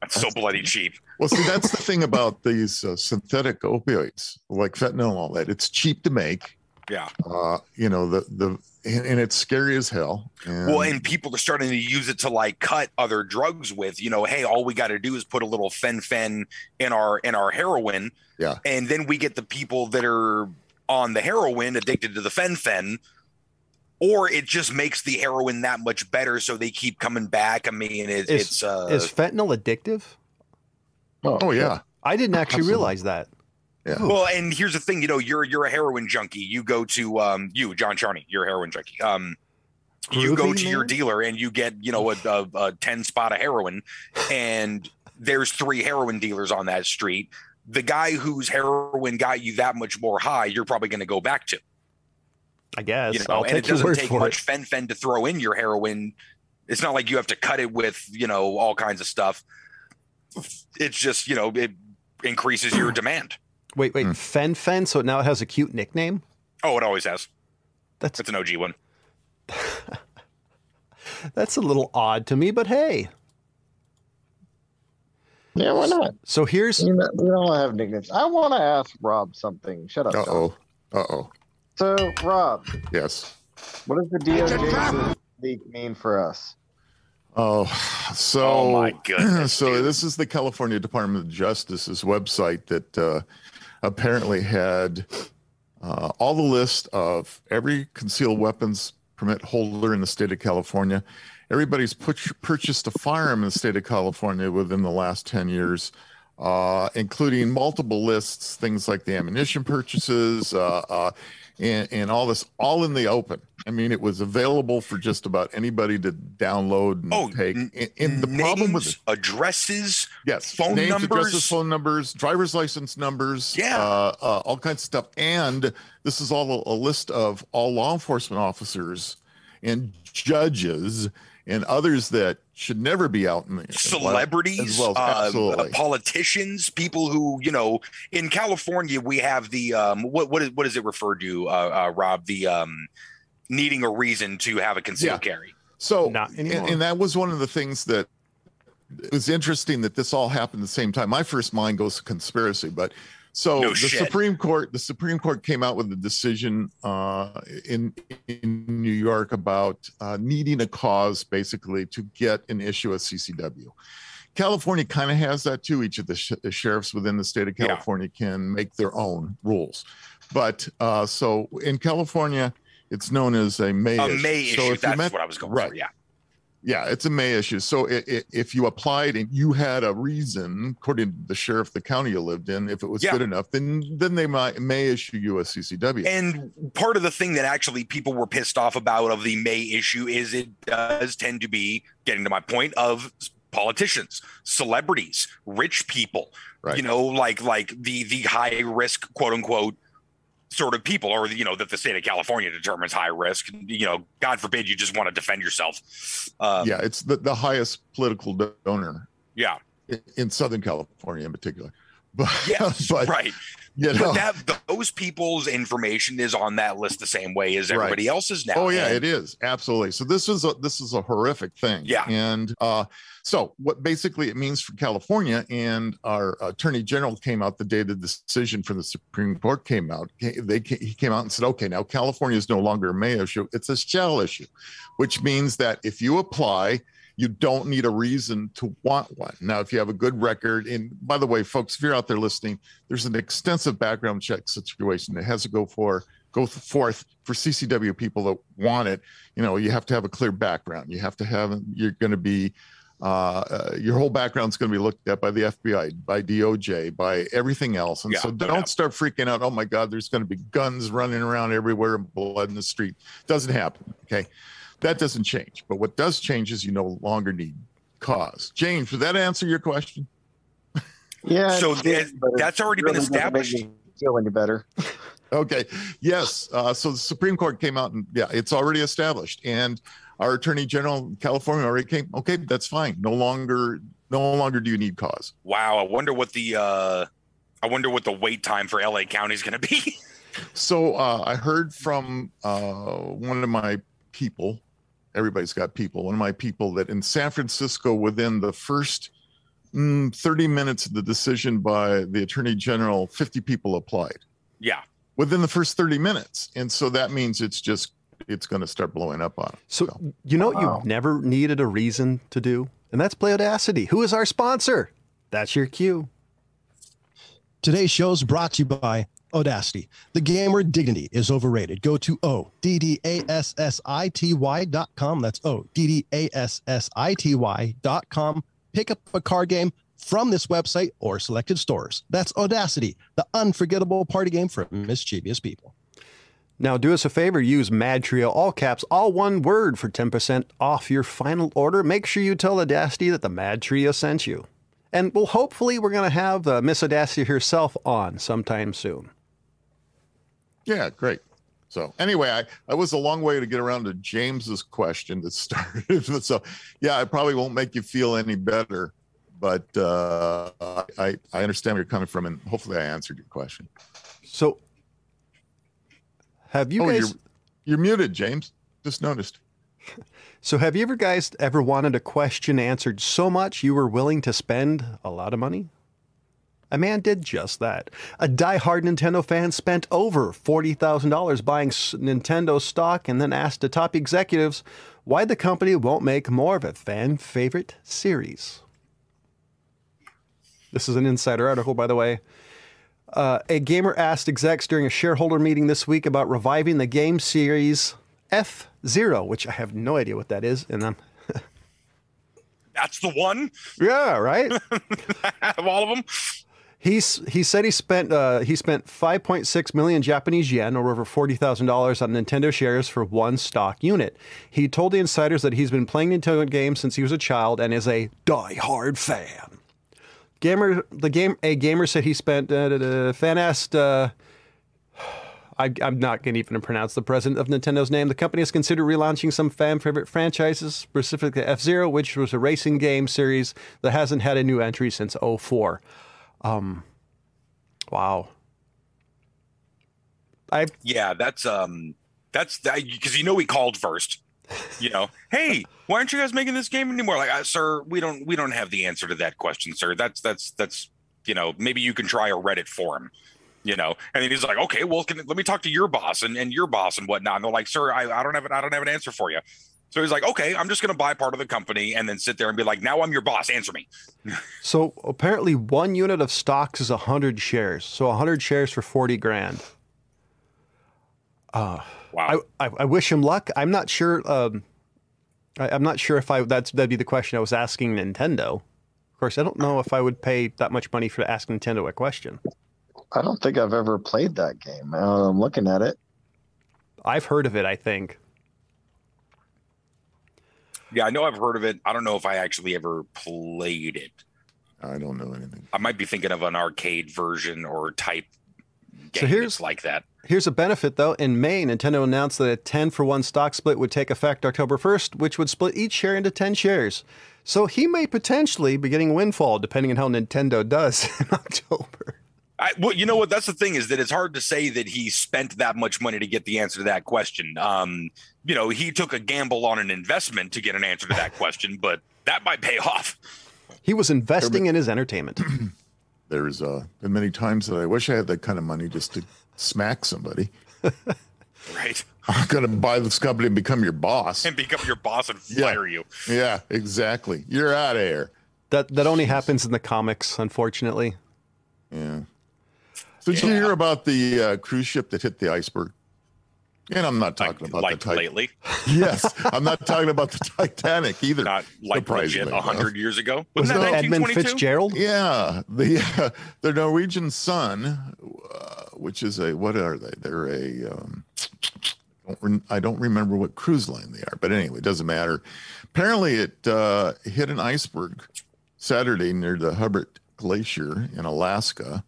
That's so bloody cheap. Well, see, that's the thing about these uh, synthetic opioids like fentanyl and all that. It's cheap to make. Yeah. Uh, you know, the, the, and, and it's scary as hell. And, Well, and people are starting to use it to like cut other drugs with, you know, hey, all we got to do is put a little fen-phen in our in our heroin. Yeah. And then we get the people that are on the heroin addicted to the fen-phen. Or it just makes the heroin that much better, so they keep coming back. I mean, it, Is- it's uh, is fentanyl addictive? oh, yeah. I didn't actually Absolutely. realize that. Yeah. Well, and here's the thing, you know, you're you're a heroin junkie. You go to um you, John Charney, you're a heroin junkie. Um you go Groovy to your dealer and you get, you know, a, a, a 10 spot of heroin and there's three heroin dealers on that street. The guy whose heroin got you that much more high, you're probably going to go back to. I guess You know, I'll and it take your doesn't take much it. fen-phen to throw in your heroin. It's not like you have to cut it with, you know, all kinds of stuff. It's just, you know, it increases your demand. [CLEARS THROAT] Wait, wait, Hmm. Fen Fen. So now it has a cute nickname. Oh, it always has. That's It's an OG one. [LAUGHS] that's a little odd to me, but hey. Yeah, why not? So here's You know, we don't have nicknames. I want to ask Rob something. Shut up. Uh oh. Uh oh. So, Rob, Yes. what does the DOJ leak mean for us? Oh, so Oh, my [CLEARS THROAT] goodness, so dude. this is the California Department of Justice's website that uh, apparently had uh, all the list of every concealed weapons permit holder in the state of California. Everybody's put, purchased a firearm in the state of California within the last 10 years, uh, including multiple lists, things like the ammunition purchases, uh, uh, and, and all this, all in the open. I mean, it was available for just about anybody to download and Oh, take. And, and the problem with it, addresses, yes, phone names, numbers. addresses, phone numbers, driver's license numbers, Yeah. uh, uh, all kinds of stuff. And this is all a, a list of all law enforcement officers and judges and others that should never be out in the celebrities, as well uh, politicians, people who you know. In California, we have the um, what what is what is it referred to, uh, uh, Rob? The um, needing a reason to have a concealed carry. So, Not and, and that was one of the things that it was interesting that this all happened at the same time. My first mind goes to conspiracy, but so No the shit. Supreme Court, the Supreme Court came out with a decision uh, in in New York about uh, needing a cause, basically, to get an issue a CCW. California kind of has that too. Each of the, sh- the sheriffs within the state of Yeah. California can make their own rules, but uh, so in California, it's known as a May A issue. May So issue. if That's met- what I was going right. for. Yeah. Yeah, it's a May issue. So i i if you applied and you had a reason, according to the sheriff, the county you lived in, if it was Yeah. good enough, then then they might may issue you a CCW. And part of the thing that actually people were pissed off about of the May issue is it does tend to be getting to my point of politicians, celebrities, rich people, Right. you know, like like the the high risk quote unquote sort of people or you know that the state of California determines high risk, you know, God forbid you just want to defend yourself. Um, yeah, it's the, the highest political donor yeah. i- in Southern California in particular. But Yes, [LAUGHS] but right. you know, But that those people's information is on that list the same way as Right. everybody else's now. Oh yeah, And- it is absolutely. So this is a this is a horrific thing. Yeah. And uh, so what basically it means for California, and our Attorney General came out the day the decision from the Supreme Court came out. They he came out and said, okay, now California is no longer a may issue; it's a shall issue, which means that if you apply. You don't need a reason to want one. Now, if you have a good record, and by the way, folks, if you're out there listening, there's an extensive background check situation that has to go for go forth for CCW people that want it. You know, you have to have a clear background. You have to have, you're going to be, uh, uh, your whole background's going to be looked at by the FBI, by DOJ, by everything else. And Yeah, so don't doubt. start freaking out. Oh my God, there's going to be guns running around everywhere and blood in the street. Doesn't happen. Okay. That doesn't change. But what does change is you no longer need cause. James, did that answer your question? Yeah. So that- that's already been really doesn't established. Feel any better? Okay. Yes. Uh, so the Supreme Court came out and yeah, it's already established. And our Attorney General in California already came. Okay, that's fine. No longer, no longer do you need cause. Wow, I wonder what the uh I wonder what the wait time for LA County is going to be. [LAUGHS] So uh, I heard from uh, one of my people. Everybody's got people. One of my people that in San Francisco, within the first mm, 30 minutes of the decision by the Attorney General, 50 people applied. yeah. within the first 30 minutes. And so that means it's just it's going to start blowing up on them. So, you know what Wow. you've never needed a reason to do? And that's play Oddassity. Who is our sponsor? That's your cue. Today's show is brought to you by Oddassity. The game where dignity is overrated. Go to O D D A S S I T Y dot com. That's O D D A S S I T Y dot com. Pick up a card game from this website or selected stores. That's Oddassity, the unforgettable party game for mischievous people. Now, do us a favor, use Mad Trio, all caps, all one word for 10% off your final order. Make sure you tell Oddassity that the Mad Trio sent you. And well, hopefully, we're going to have uh, Miss Oddassity herself on sometime soon. Yeah, great. So anyway, I, I was a long way to get around to James's question that [LAUGHS] started. so yeah, I probably won't make you feel any better, but uh, I I understand where you're coming from, and hopefully I answered your question. So, have you oh, guys? you're you're muted, James. Just noticed. [LAUGHS] So, have you ever guys ever wanted a question answered so much you were willing to spend a lot of money? A man did just that. A die-hard Nintendo fan spent over $40,000 buying Nintendo stock and then asked the top executives why the company won't make more of a fan favorite series. This is an insider article, by the way. Uh, a gamer asked execs during a shareholder meeting this week about reviving the game series F Zero, which I have no idea what that is, and I'm That's the one yeah, right. of [LAUGHS] all of them. He's he said he spent uh, he spent 5.6 million Japanese yen or over forty thousand dollars on Nintendo shares for one stock unit. He told the insiders that he's been playing Nintendo games since he was a child and is a die-hard fan. Gamer the game a gamer said he spent uh, da, da, fan asked. Uh, I, I'm not going to even pronounce the president of Nintendo's name. The company has considered relaunching some fan favorite franchises, specifically F Zero, which was a racing game series that hasn't had a new entry since 04. Um, wow. I Yeah, that's um, that's that because you know he called first. You know, [LAUGHS] hey, why aren't you guys making this game anymore? Like, uh, sir, we don't we don't have the answer to that question, sir. That's that's that's you know, maybe you can try a Reddit forum. You know, and then he's like, okay, well, can, let me talk to your boss and, and your boss and whatnot. And they're like, sir, I, I don't have an, I don't have an answer for you. So he's like, okay, I'm just going to buy part of the company and then sit there and be like, now I'm your boss. Answer me. [LAUGHS] so apparently one unit of stocks is 100 shares. So 100 shares for 40 grand. Wow. I, I, I wish him luck. I'm not sure. Um, I, I'm not sure if I that's that'd be the question I was asking Nintendo. Of course, I don't know if I would pay that much money for to ask Nintendo a question. I don't think I've ever played that game. Uh, I'm looking at it. I've heard of it. I think. Yeah, I know I've heard of it. I don't know if I actually ever played it. I don't know anything. I might be thinking of an arcade version or type So here's- like that. Here's a benefit though. In May, Nintendo announced that a 10 for 1 stock split would take effect October 1st, which would split each share into 10 shares. So he may potentially be getting a windfall depending on how Nintendo does [LAUGHS] in October. I, well, you know what? That's the thing is that it's hard to say that he spent that much money to get the answer to that question. Um, you know, he took a gamble on an investment to get an answer to that [LAUGHS] question, but that might pay off. He was investing in his entertainment. [CLEARS THROAT] There's uh, been many times that I wish I had that kind of money just to smack somebody. [LAUGHS] Right. I'm going to buy this company and become your boss. And become your boss and Yeah. fire you. Yeah, exactly. You're out of here. That that only happens in the comics, unfortunately. Yeah. So did you hear about the uh, cruise ship that hit the iceberg? And I'm not talking Like, about like the Titanic. lately, [LAUGHS] Yes, I'm not talking about the Titanic either. not like legit a hundred years ago. Was Wasn't it that Edmund Fitzgerald? Yeah, the uh, [LAUGHS] the Norwegian Sun, uh, which is a what are they? They're a um, don't re- I don't remember what cruise line they are, but anyway, it doesn't matter. Apparently, it uh, hit an iceberg Saturday near the Hubbard Glacier in Alaska,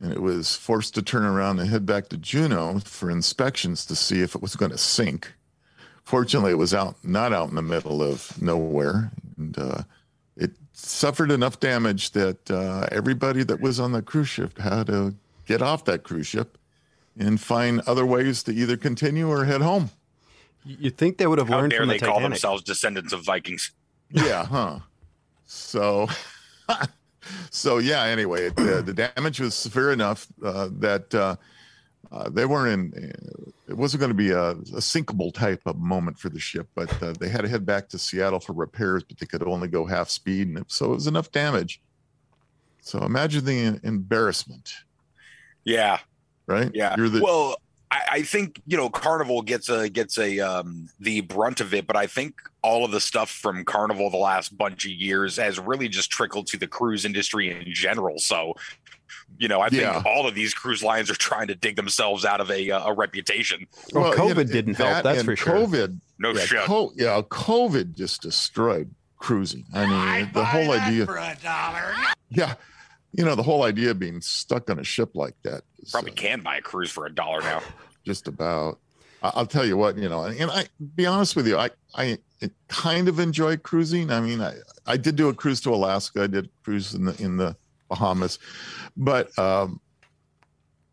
and it was forced to turn around and head back to Juneau for inspections to see if it was going to sink. Fortunately, it was out not out in the middle of nowhere, and uh, it suffered enough damage that uh, everybody that was on the cruise ship had to get off that cruise ship and find other ways to either continue or head home. You'd think they would have How learned dare from the they call themselves descendants of Vikings? Yeah, huh? So, [LAUGHS] so yeah. Anyway, it, uh, the damage was severe enough uh, that uh, uh, they weren't in. It wasn't going to be a, a sinkable type of moment for the ship, but uh, they had to head back to Seattle for repairs, but they could only go half speed, and so it was enough damage. So imagine the embarrassment, Yeah, right? yeah. You're the well, I, I think you know Carnival gets a gets a um, the brunt of it, but I think all of the stuff from Carnival the last bunch of years has really just trickled to the cruise industry in general. So, you know, I think Yeah. all of these cruise lines are trying to dig themselves out of a uh, a reputation. Well, you COVID didn't help, that's and for sure. COVID No yeah, shit. co- yeah, COVID just destroyed cruising. I mean, the whole idea. Yeah, you know, the whole idea of being stuck on a ship like that is Probably uh, can buy a cruise for a dollar now. [SIGHS] just about. I'll tell you what, you know, and I be honest with you, I I kind of enjoy cruising. I mean, I I did do a cruise to Alaska. I did a cruise in the in the Bahamas, but um,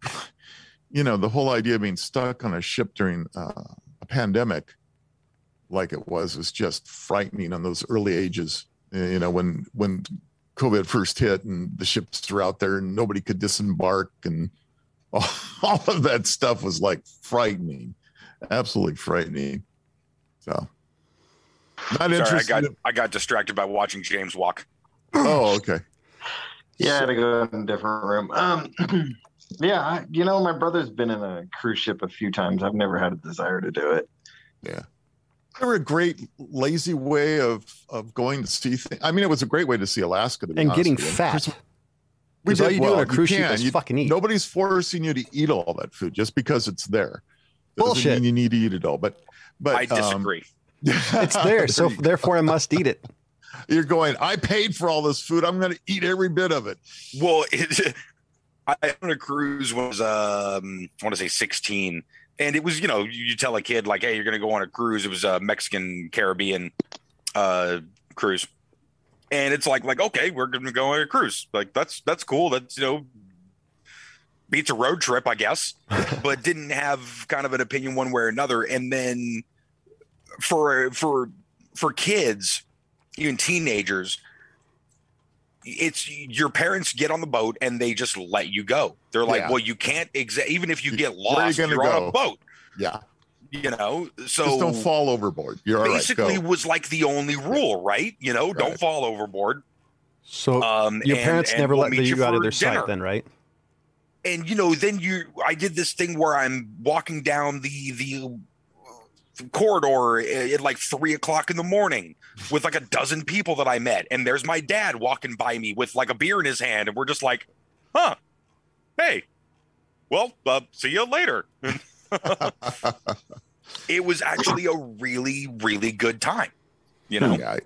[SIGHS] you know, the whole idea of being stuck on a ship during uh, a pandemic, like it was, was just frightening on those early ages. You know, when when COVID first hit and the ships were out there and nobody could disembark and all, [LAUGHS] all of that stuff was like frightening, absolutely frightening. So, Not Sorry, I interested. got I got distracted by watching James walk. oh, okay. Yeah, I had to go in a different room. Um, [CLEARS THROAT] yeah, I- you know, my brother's been in a cruise ship a few times. I've never had a desire to do it. They were a great lazy way of of going to see things. I mean, it was a great way to see Alaska. To be and getting fat. We Because all did you do on a cruise ship is You- fucking eat. Nobody's forcing you to eat all that food just because it's there. Doesn't Bullshit. mean you need to eat it all, but but I disagree. Um, [LAUGHS] It's there, so [LAUGHS] therefore I must eat it. you're going. I paid for all this food. I'm going to eat every bit of it. Well, it, [LAUGHS] I on a cruise was um, I want to say 16, and it was you know you, tell a kid like, hey, you're gonna go on a cruise. It was a Mexican Caribbean uh, cruise, and it's like like okay, we're gonna go on a cruise. Like that's that's cool. That's you know beats a road trip, I guess, [LAUGHS] but didn't have kind of an opinion one way or another. And then for for for kids, even teenagers, it's your parents get on the boat and they just let you go. They're like, Yeah. well, you can't exa- even if you You- get where you lost, you're on a boat. Yeah, You know, so just don't fall overboard. You're basically Go. was like the only rule, right? You know, don't fall overboard. So Um, your and- parents and never we'll let meet you out of their dinner. sight, then, right? and you know then you i did this thing where i'm walking down the the corridor at like three o'clock in the morning with like a dozen people that i met and there's my dad walking by me with like a beer in his hand and we're just like huh. Hey. Well uh, see you later. [LAUGHS] It was actually a really really good time you know? Yeah,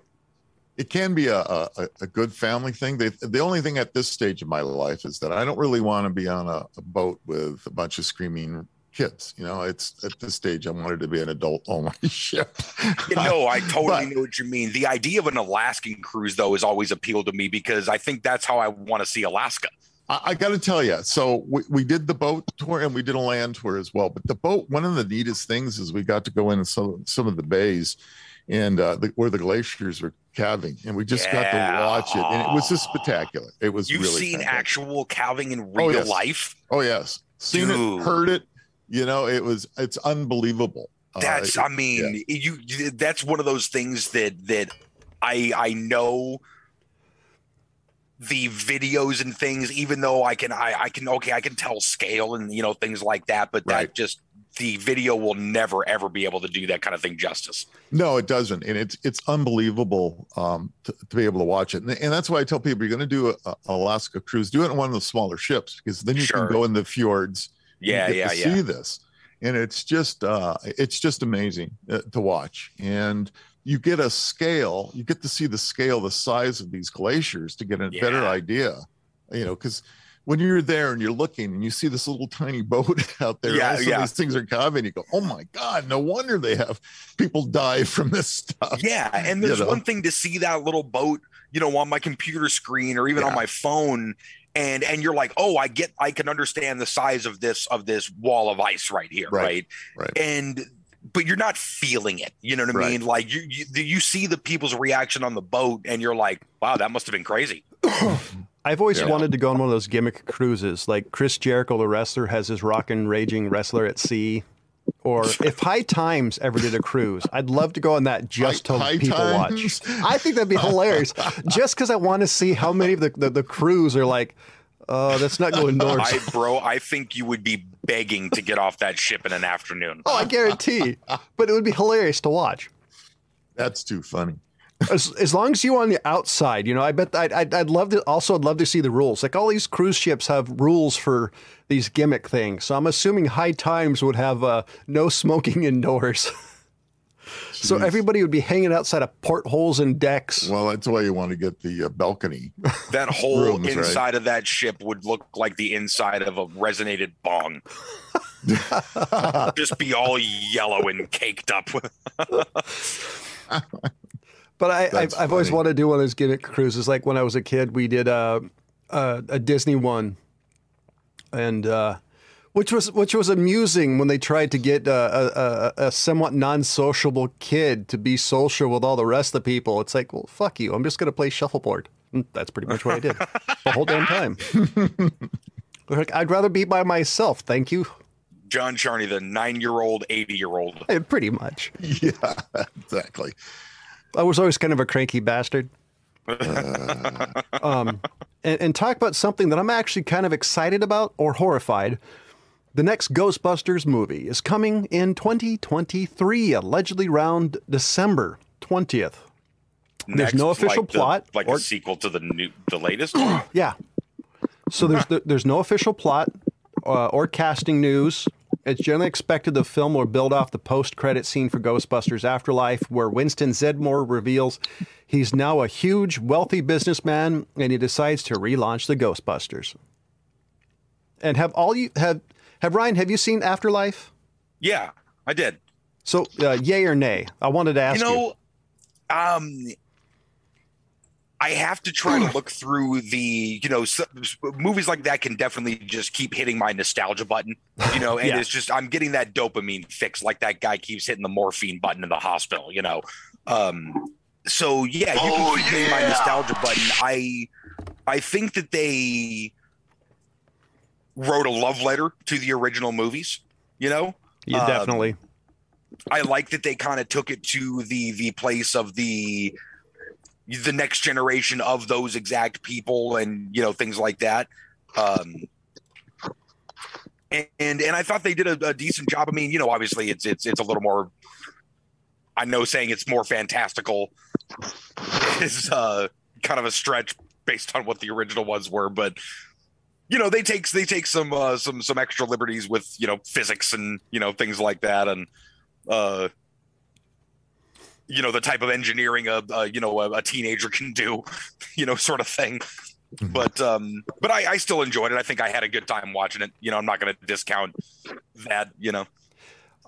it can be a, a, a good family thing. They, the only thing at this stage of my life is that I don't really want to be on a, a boat with a bunch of screaming kids. You know, it's at this stage I wanted to be an adult only ship. no, I [LAUGHS] totally But- know what you mean. The idea of an Alaskan cruise, though, has always appealed to me because I think that's how I want to see Alaska. I, I got to tell you, so we, we did the boat tour and we did a land tour as well. But the boat, one of the neatest things is we got to go into some some of the bays and uh, the, where the glaciers are calving, and we just got to watch it, and it was just spectacular. It was You've really seen actual calving in real yes. life. Oh yes, seen Dude. it, heard it. You know, it was it's unbelievable. Uh, That's, it- I mean, you. That's one of those things that that I I know the videos and things, even though I can I I can okay I can tell scale and you know things like that, but Right. that just the video will never ever be able to do that kind of thing justice. no, it doesn't, and it's it's unbelievable um, to, to be able to watch it, and, and that's why I tell people you're going to do a, a Alaska cruise, do it in one of the smaller ships because then you Sure. can go in the fjords. Yeah, get yeah, to yeah. See this, and it's just uh, it's just amazing uh, to watch, and you get a scale, you get to see the scale, the size of these glaciers to get a better idea, you know, because. When you're there and you're looking and you see this little tiny boat [LAUGHS] out there, Yeah, all of a sudden yeah. these things are calving. You go, "Oh my god! No wonder they have people die from this stuff." Yeah, and You there's know? one thing to see that little boat, you know, on my computer screen or even on my phone, and and you're like, oh, I get, I can understand the size of this of this wall of ice right here, Right, right? right. And but you're not feeling it. You know what I Right. mean? Like you, you you see the people's reaction on the boat, and you're like, wow, that must have been crazy. [COUGHS] I've always Yeah. wanted to go on one of those gimmick cruises, like Chris Jericho, the wrestler, has his rockin' raging wrestler at sea. Or if High Times ever did a cruise, I'd love to go on that just High- to High people Times? watch. I think that'd be hilarious. [LAUGHS] just because I want to see how many of the, the, the crews are like, uh, that's not going north. I, [LAUGHS] bro, I think you would be begging to get off that ship in an afternoon. oh, I guarantee. But it would be hilarious to watch. That's too funny. As, as long as you on the outside, you know, I bet I'd, I'd, I'd love to also I'd love to see the rules. Like all these cruise ships have rules for these gimmick things. So I'm assuming High Times would have uh, no smoking [LAUGHS] indoors. so everybody would be hanging outside of portholes and decks. Well, that's why you want to get the uh, balcony. [LAUGHS] That whole Rooms, right? inside of that ship would look like the inside of a resonated bong. [LAUGHS] Just be all yellow and caked up. But I, I've, I've always wanted to do one of those gimmick cruises. Like when I was a kid, we did a a, a Disney one, and uh, which was which was amusing when they tried to get uh, a, a, a somewhat non-sociable kid to be social with all the rest of the people. It's like, well, fuck you. I'm just gonna play shuffleboard. And that's pretty much what I did [LAUGHS] the whole damn time. Like, I'd rather be by myself, thank you. John Charney, the nine year old, 80 year old. Eh, Pretty much. [LAUGHS] yeah, exactly. I was always kind of a cranky bastard. Uh, Um, and, and talk about something that I'm actually kind of excited about or horrified. The next Ghostbusters movie is coming in 2023, allegedly around December 20th. There's no official like the- plot like or- a sequel to the new, the latest. [CLEARS THROAT] Yeah. So there's there's no official plot uh, or casting news. It's generally expected the film will build off the post-credit scene for Ghostbusters Afterlife, where Winston Zeddemore reveals he's now a huge, wealthy businessman, and he decides to relaunch the Ghostbusters. And have all you have have Ryan? Have you seen Afterlife? yeah, I did. So, uh, yay or nay? I wanted to ask you you. know, um, I have to try to [SIGHS] look through the, you know, s movies like that can definitely just keep hitting my nostalgia button, you know, and Yeah. it's just I'm getting that dopamine fix, like that guy keeps hitting the morphine button in the hospital, you know. Um, so yeah, you can keep hitting my nostalgia button. I, I think that they wrote a love letter to the original movies, you know. Yeah, um, definitely. I like that they kind of took it to the the place of the the next generation of those exact people and you know things like that. Um, and and I thought they did a, a decent job. I mean, you know, obviously it's it's it's a little more. I know saying it's more fantastical [LAUGHS] is uh, kind of a stretch based on what the original ones were, but you know they take they take some uh, some some extra liberties with you know physics and you know things like that and uh you know the type of engineering a, a you know a, a teenager can do [LAUGHS] you know sort of thing. But um but I, I still enjoyed it. I think i had a good time watching it. You know i'm not going to discount that you know.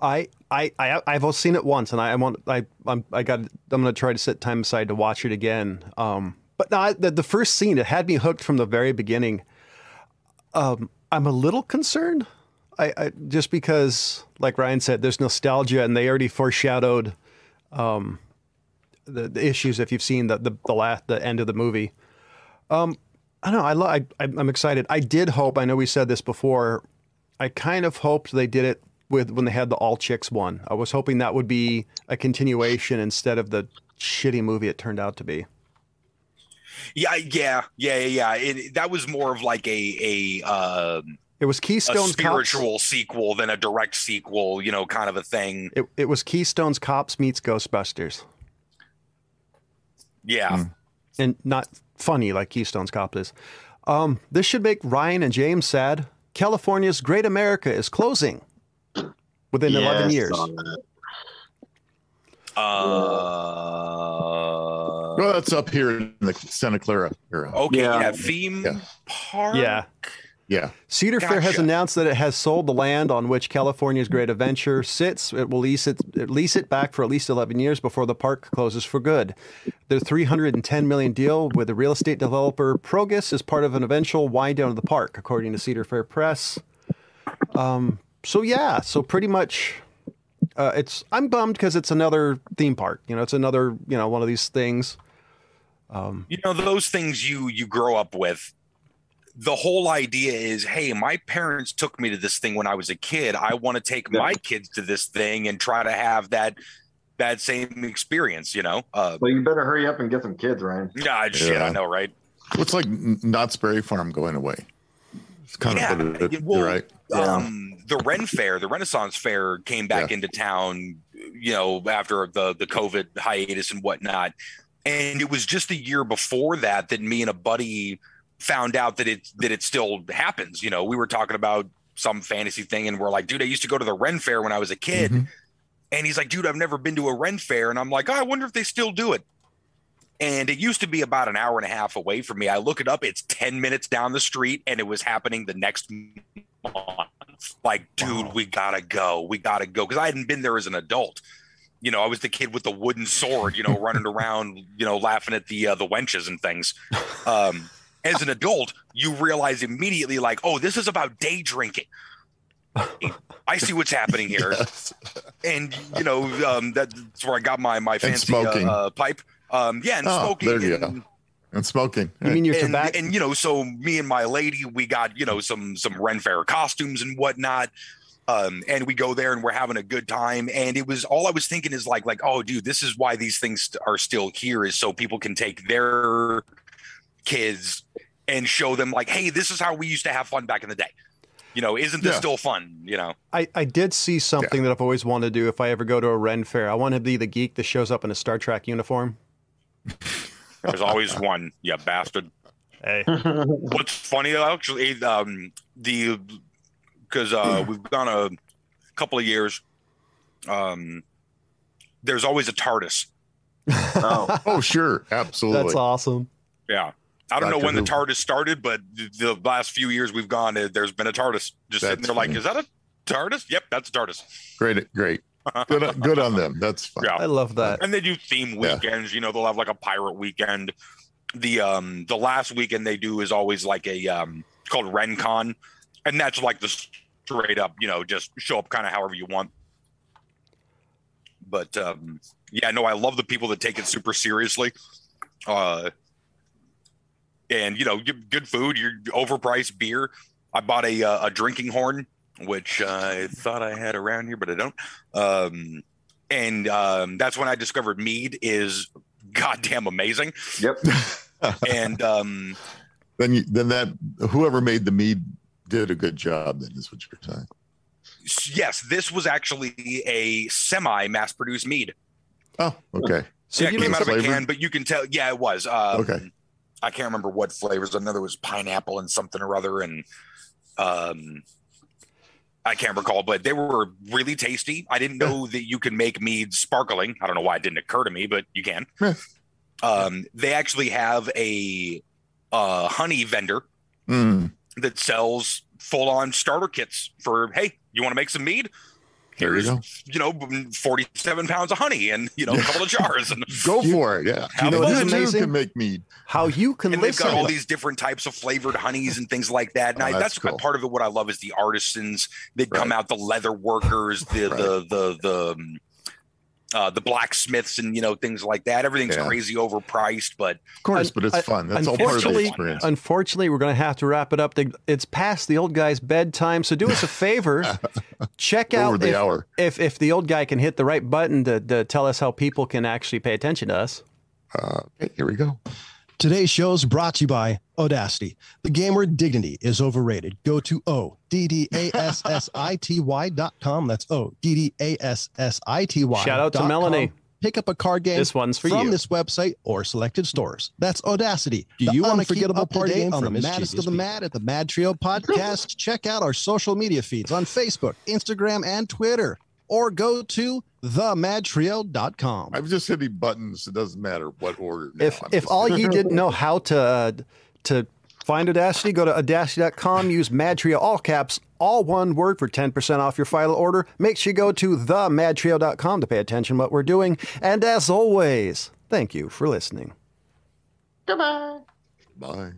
I I I I've seen it once, and I, I want I I'm, I got I'm gonna try to set time aside to watch it again. Um, but no, the the first scene it had me hooked from the very beginning. Um, I'm a little concerned, I, I just because, like Ryan said, there's nostalgia, and they already foreshadowed, um, the, the issues if you've seen the the the last the end of the movie. Um, I don't know. I, lo- I I'm excited. I did hope. I know we said this before. I kind of hoped they did it with when they had the all chicks one. I was hoping that would be a continuation instead of the shitty movie it turned out to be. yeah yeah yeah yeah it, that was more of like a a um It was a Keystone's Cops. spiritual sequel than a direct sequel you know kind of a thing It, it was Keystone's Cops meets Ghostbusters, yeah Hmm. and not funny like Keystone's Cops is. Um, this should make Ryan and James sad. California's Great America is closing within 11 years. on uh well, that's up here in the Santa Clara area. okay Yeah. yeah, theme Yeah. park Yeah. Yeah. Cedar Fair has announced that it has sold the land on which California's Great Adventure sits. It will lease it, it lease it back for at least 11 years before the park closes for good. The 310 million deal with the real estate developer Progress is part of an eventual wind down of the park, according to Cedar Fair Press. Um, so yeah, so pretty much, uh, it's I'm bummed because it's another theme park. You know, it's another you know one of these things. you know those things you you grow up with the whole idea is hey my parents took me to this thing when i was a kid i want to take Yeah. my kids to this thing and try to have that that same experience you know uh Well, you better hurry up and get some kids, Ryan. yeah, shit Yeah. i know right it's like N- Knott's Berry Farm going away. It's kind Yeah, of what it, well, right. Yeah. um the ren fair the renaissance fair came back Yeah. into town you know after the the covid hiatus and whatnot and it was just a year before that that me and a buddy found out that it that it still happens you know we were talking about some fantasy thing and we're like dude i used to go to the ren fair when i was a kid. Mhm. and he's like dude i've never been to a ren fair. And i'm like oh, i wonder if they still do it. And it used to be about an hour and a half away from me. I look it up. It's 10 minutes down the street and it was happening the next month. Like dude Wow. we gotta go. We gotta go. Because i hadn't been there as an adult. You know i was the kid with the wooden sword you know running [LAUGHS] around you know laughing at the uh, the wenches and things. Um as an adult you realize immediately like oh this is about day drinking i see what's happening here [LAUGHS] Yes. and you know um that's where i got my my fancy smoking. Uh, uh, pipe um yeah and Oh, smoking there you and, go. And smoking. You mean your and, tobacco? and you know so me and my lady we got you know some some ren fair costumes and whatnot Um, and we go there and we're having a good time. And it was all I was thinking is like, like, oh, dude, this is why these things are still here is so people can take their kids and show them like, hey, this is how we used to have fun back in the day. You know, isn't this Yeah. still fun? You know, I, I did see something that I've always wanted to do if I ever go to a Ren fair. I want to be the geek that shows up in a Star Trek uniform. [LAUGHS] there's always one, you bastard. Hey. [LAUGHS] What's funny though, actually, um, the because uh, [CLEARS THROAT] we've gone a couple of years. Um, there's always a TARDIS. oh, [LAUGHS] Oh, sure, absolutely. That's awesome. Yeah, I don't know Doctor when the TARDIS started, but the, the last few years we've gone, uh, there's been a TARDIS just sitting That's there. Like, is that a TARDIS? Yep, that's a TARDIS. Great, great. Good, on- good on them. That's fun. Yeah. I love that. and they do theme Yeah. weekends. You know, they'll have like a pirate weekend. The um the last weekend they do is always like a um called RenCon, and that's like the straight up, you know, just show up kind of however you want. But um yeah, no, I love the people that take it super seriously. Uh and you know, good food, your overpriced beer. I bought a uh, a drinking horn, which I thought I had around here, but I don't. Um, and um, that's when I discovered mead is goddamn amazing. yep. [LAUGHS] And um, Then, you, then that whoever made the mead did a good job. Then is what you're saying. yes, this was actually a semi mass produced mead. Oh, okay. So yeah, it came out of a can, but you can tell. Yeah, it was. Um, Okay. I can't remember what flavors. I know there was pineapple and something or other, and um, I can't recall, but they were really tasty. I didn't know that you could make mead sparkling. I don't know why it didn't occur to me, but you can. Um, they actually have a uh, honey vendor Mm, that sells full on starter kits for hey, you want to make some mead? There you you know, forty seven pounds of honey and you know, a couple of [LAUGHS] jars and Go for it. Yeah. How You know, about this it? too Amazing? can make mead. how you can and they've got all these different types of flavored honeys and things like that. And Oh, I, that's that's cool. part of it. What I love is the artisans that come Right. out, the leather workers, the Right. the the the um, uh, the blacksmiths, and you know things like that. Everything's Yeah. crazy overpriced, but Of course, Un- but it's fun. That's all part of the experience. Unfortunately, we're going to have to wrap it up. It's past the old guy's bedtime, so do us a [LAUGHS] favor. check out the if, hour. if if the old guy can hit the right button to, to tell us how people can actually pay attention to us. Uh, okay, here we go. Today's show is brought to you by Oddassity. The game word dignity is overrated. Go to O D D A S S I T Y dot com. That's O D D A S S I T Y. Shout out to Melanie. com. Pick up a card game This one's for from you. this website or selected stores. That's Oddassity. Do you wanna keep unforgettable up party game on from the the maddest of the people? mad at the Mad Trio podcast? [LAUGHS] Check out our social media feeds on Facebook, Instagram, and Twitter. Or go to themadtrio.com. I'm just hitting buttons. It doesn't matter what order. now. If I'm if all you [LAUGHS] didn't know how to uh, to find Oddassity, go to oddassity.com, use Madtrio all caps, all one word for 10% off your final order. Make sure you go to themadtrio.com to pay attention to what we're doing. And as always, thank you for listening. Goodbye. Bye.